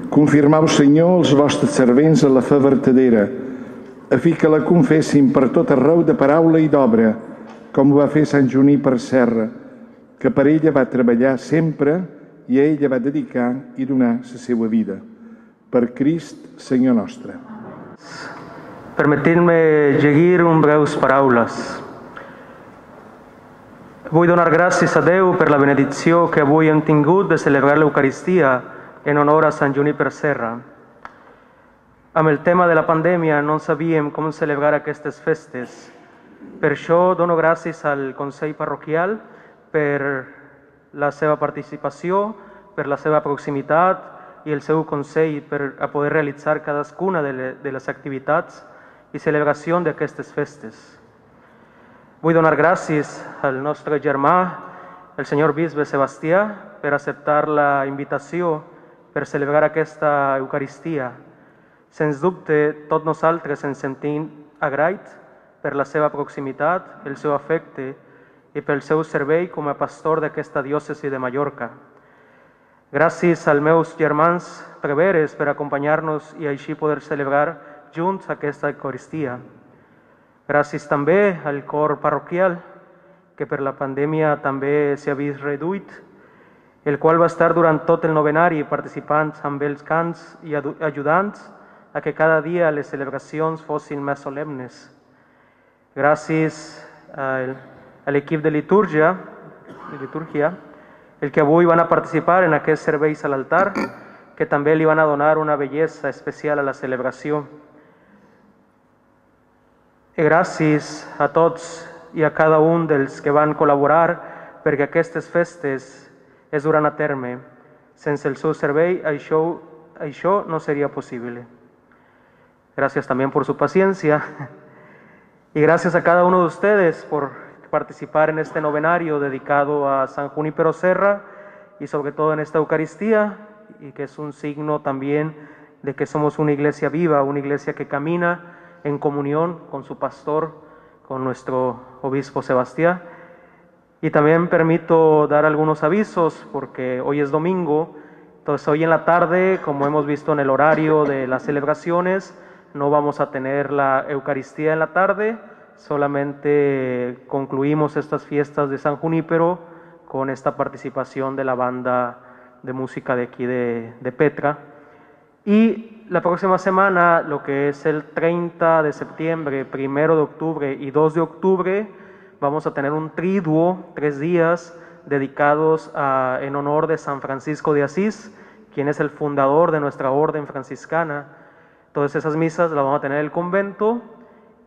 confirmau, Senyor, els vostres servents a la fe vertadera, a fi que la confessin per tot arreu de paraula i d'obra, com ho va fer Sant Juní per Serra, que per ella va treballar sempre i a ella va dedicar i donar la seva vida. Per Crist, Senyor nostre. Permetid-me llegir un breus paraules. Vull donar gràcies a Déu per la benedicció que avui hem tingut de celebrar l'Eucaristia en honor a Sant Juníper Serra. Amb el tema de la pandèmia no sabíem com celebrar aquestes festes. Per això dono gràcies al Consell Parroquial per la seva participació, per la seva proximitat i el seu consell per a poder realitzar cadascuna de le- de les activitats i celebració d'aquestes festes. Vull donar gràcies al nostre germà, el senyor bisbe Sebastià, per acceptar la invitació per celebrar aquesta Eucaristia. Sens dubte, tots nosaltres ens sentim agraït per la seva proximitat, el seu afecte i pel seu servei com a pastor d'aquesta diòcesi de Mallorca. Gràcies als meus germans preveres per acompanyar-nos i així poder celebrar junts aquesta Eucaristia. Gràcies també al cor parroquial, que per la pandèmia també s'ha vist reduït, el qual va estar durant tot el novenari participant amb els cants i ajudants a que cada dia les celebracions fossin més solemnes. Gràcies a l'equip de litúrgia, de litúrgia, el que avui van a participar en aquests serveis a l'altar, que també li van a donar una bellesa especial a la celebració. I gràcies a tots i a cada un dels que van col·laborar perquè aquestes festes es duran a terme. Sense el seu servei això, això no sería posible. Gracias también por su paciencia y gracias a cada uno de ustedes por participar en este novenario dedicado a San Junípero Serra y sobre todo en esta Eucaristía y que es un signo también de que somos una iglesia viva, una iglesia que camina en comunión con su pastor, con nuestro obispo Sebastián. Y también permito dar algunos avisos porque hoy es domingo, entonces hoy en la tarde, como hemos visto en el horario de las celebraciones, no vamos a tener la Eucaristía en la tarde, solamente concluimos estas fiestas de San Junípero con esta participación de la banda de música de aquí de, de Petra. Y la próxima semana, lo que es el 30 de septiembre, 1 de octubre y 2 de octubre, vamos a tener un triduo, tres días dedicados en honor de San Francisco de Asís, quien es el fundador de nuestra orden franciscana. Todas esas misas las vamos a tener en el convento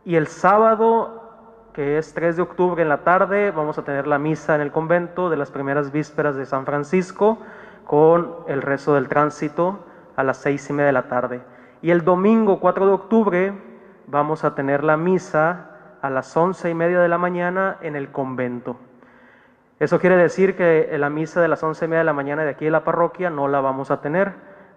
y el sábado, que es 3 de octubre en la tarde, vamos a tener la misa en el convento de las primeras vísperas de San Francisco con el rezo del tránsito a las seis y media de la tarde. Y el domingo 4 de octubre vamos a tener la misa a las once y media de la mañana en el convento. Eso quiere decir que la misa de las once y media de la mañana de aquí de la parroquia no la vamos a tener,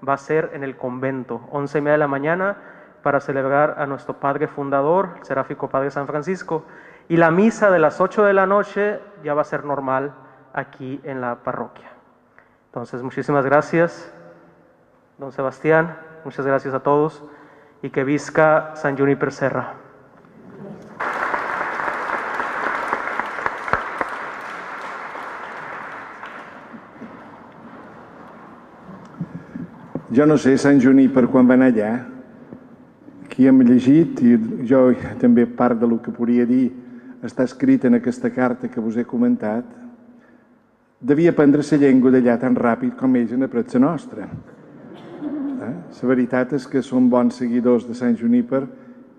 va a ser en el convento, once y media de la mañana para celebrar a nuestro Padre Fundador, el Seráfico Padre San Francisco. Y la misa de las 8 de la noche ya va a ser normal aquí en la parroquia. Entonces, muchísimas gracias don Sebastián, muchas gracias a todos y que visca San Juniper Serra. Jo no sé, Sant Juniper, quan va anar allà, aquí hem llegit, i jo també part de lo que podria dir està escrit en aquesta carta que vos he comentat, devia aprendre la llengua d'allà tan ràpid com ells han après la nostra. Eh? La veritat és que són bons seguidors de Sant Juniper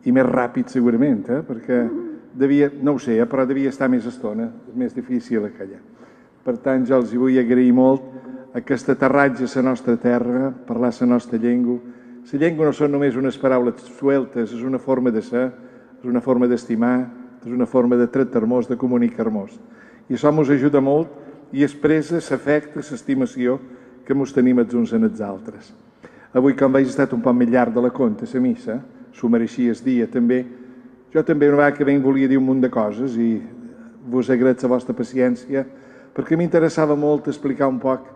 i més ràpid segurament, eh? perquè devia, no ho sé, eh? però devia estar més estona, és més difícil aquella. Per tant, jo els vull agrair molt aquest aterratge a la nostra terra, parlar la nostra llengua. La llengua no són només unes paraules sueltes, és una forma de ser, és una forma d'estimar, és una forma de tractar-nos, de comunicar-nos. I això ens ajuda molt i expressa l'afecte, l'estimació que ens tenim els uns en els altres. Avui, com veig, ha estat un poc més llarg de la conta, la missa, s'ho mereixia el dia també. Jo també una vegada que venc volia dir un munt de coses i vos agraït la vostra paciència perquè m'interessava molt explicar un poc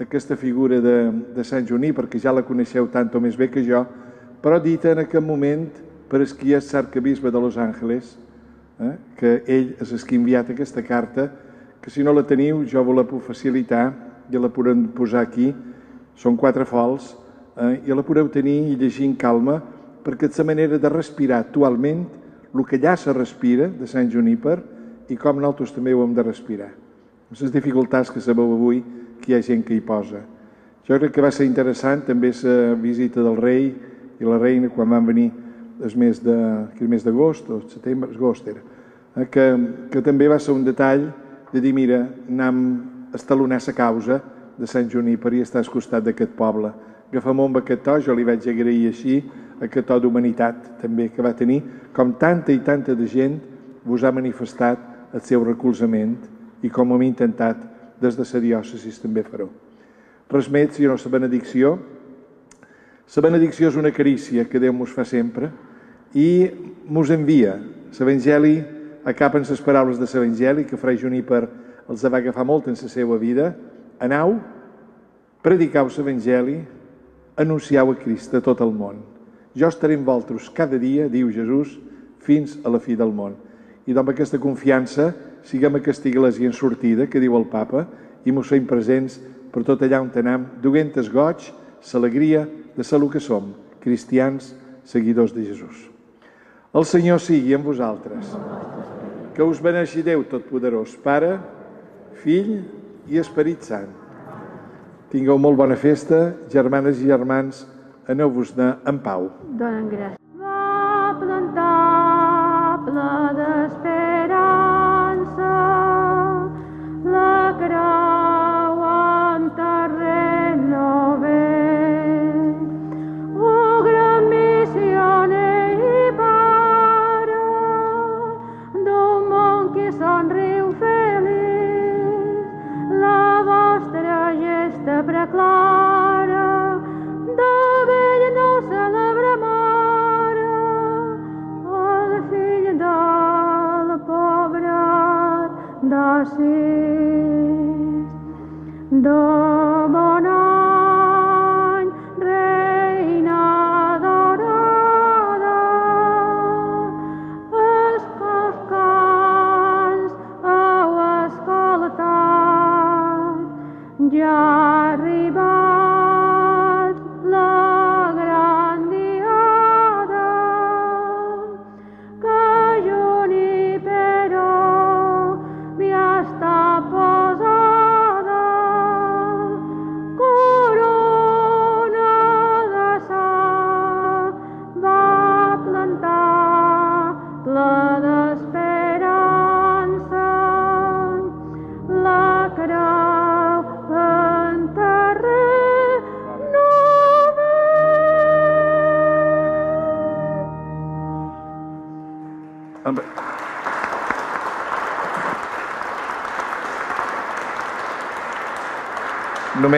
aquesta figura de, de Sant Juní, perquè ja la coneixeu tant o més bé que jo, però dita en aquest moment per el qui és l'arcabisbe de Los Angeles, eh, que ell és el que ha enviat aquesta carta, que si no la teniu jo vos la puc facilitar i la podem posar aquí. Són quatre fols, eh, i la podeu tenir i llegir en calma perquè és la manera de respirar actualment el que ja se respira de Sant Juníper i com nosaltres també ho hem de respirar. Les dificultats que sabeu avui que hi ha gent que hi posa. Jo crec que va ser interessant també la visita del rei i la reina quan van venir el mes de, el mes d'agost o setembre, agost era, eh, que, que també va ser un detall de dir, mira, anem a estalonar la causa de Sant Juníper i estar al costat d'aquest poble agafem amb aquest to, jo li vaig agrair així aquest to d'humanitat també que va tenir, com tanta i tanta de gent vos ha manifestat el seu recolzament i com hem intentat des de la diòcesi també fareu. Res més, sinó la benedicció. La benedicció és una carícia que Déu mos fa sempre i mos envia l'Evangeli, acaben les paraules de l'Evangeli que Fray Juníper els va agafar molt en la seva vida. Anau, prediqueu l'Evangeli, anunciau a Crist a tot el món. Jo estaré amb vosaltres cada dia, diu Jesús, fins a la fi del món. I amb aquesta confiança siguem aquesta iglesia en sortida, que diu el papa, i mos feim presents per tot allà on anem, duent goig, l'alegria de ser el que som, cristians, seguidors de Jesús. El Senyor sigui amb vosaltres. Que us beneixi Déu Totpoderós, Pare, Fill i Esperit Sant. Tingueu molt bona festa, germanes i germans, aneu-vos-ne en pau. Donen gràcies.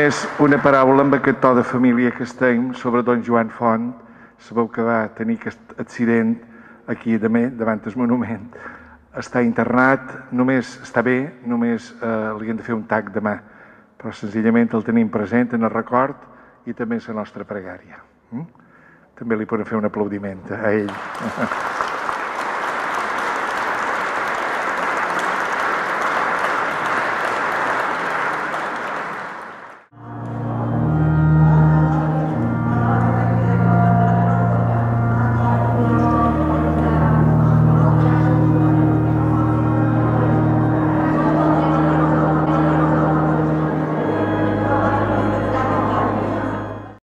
Només una paraula amb aquest to de família que estem sobre don Joan Font. Sabeu que va tenir aquest accident aquí de me, davant del monument. Està internat, només està bé, només eh, li hem de fer un tac demà, però senzillament el tenim present en el record i també en la nostra pregària. Mm? També li podem fer un aplaudiment a ell. <laughs>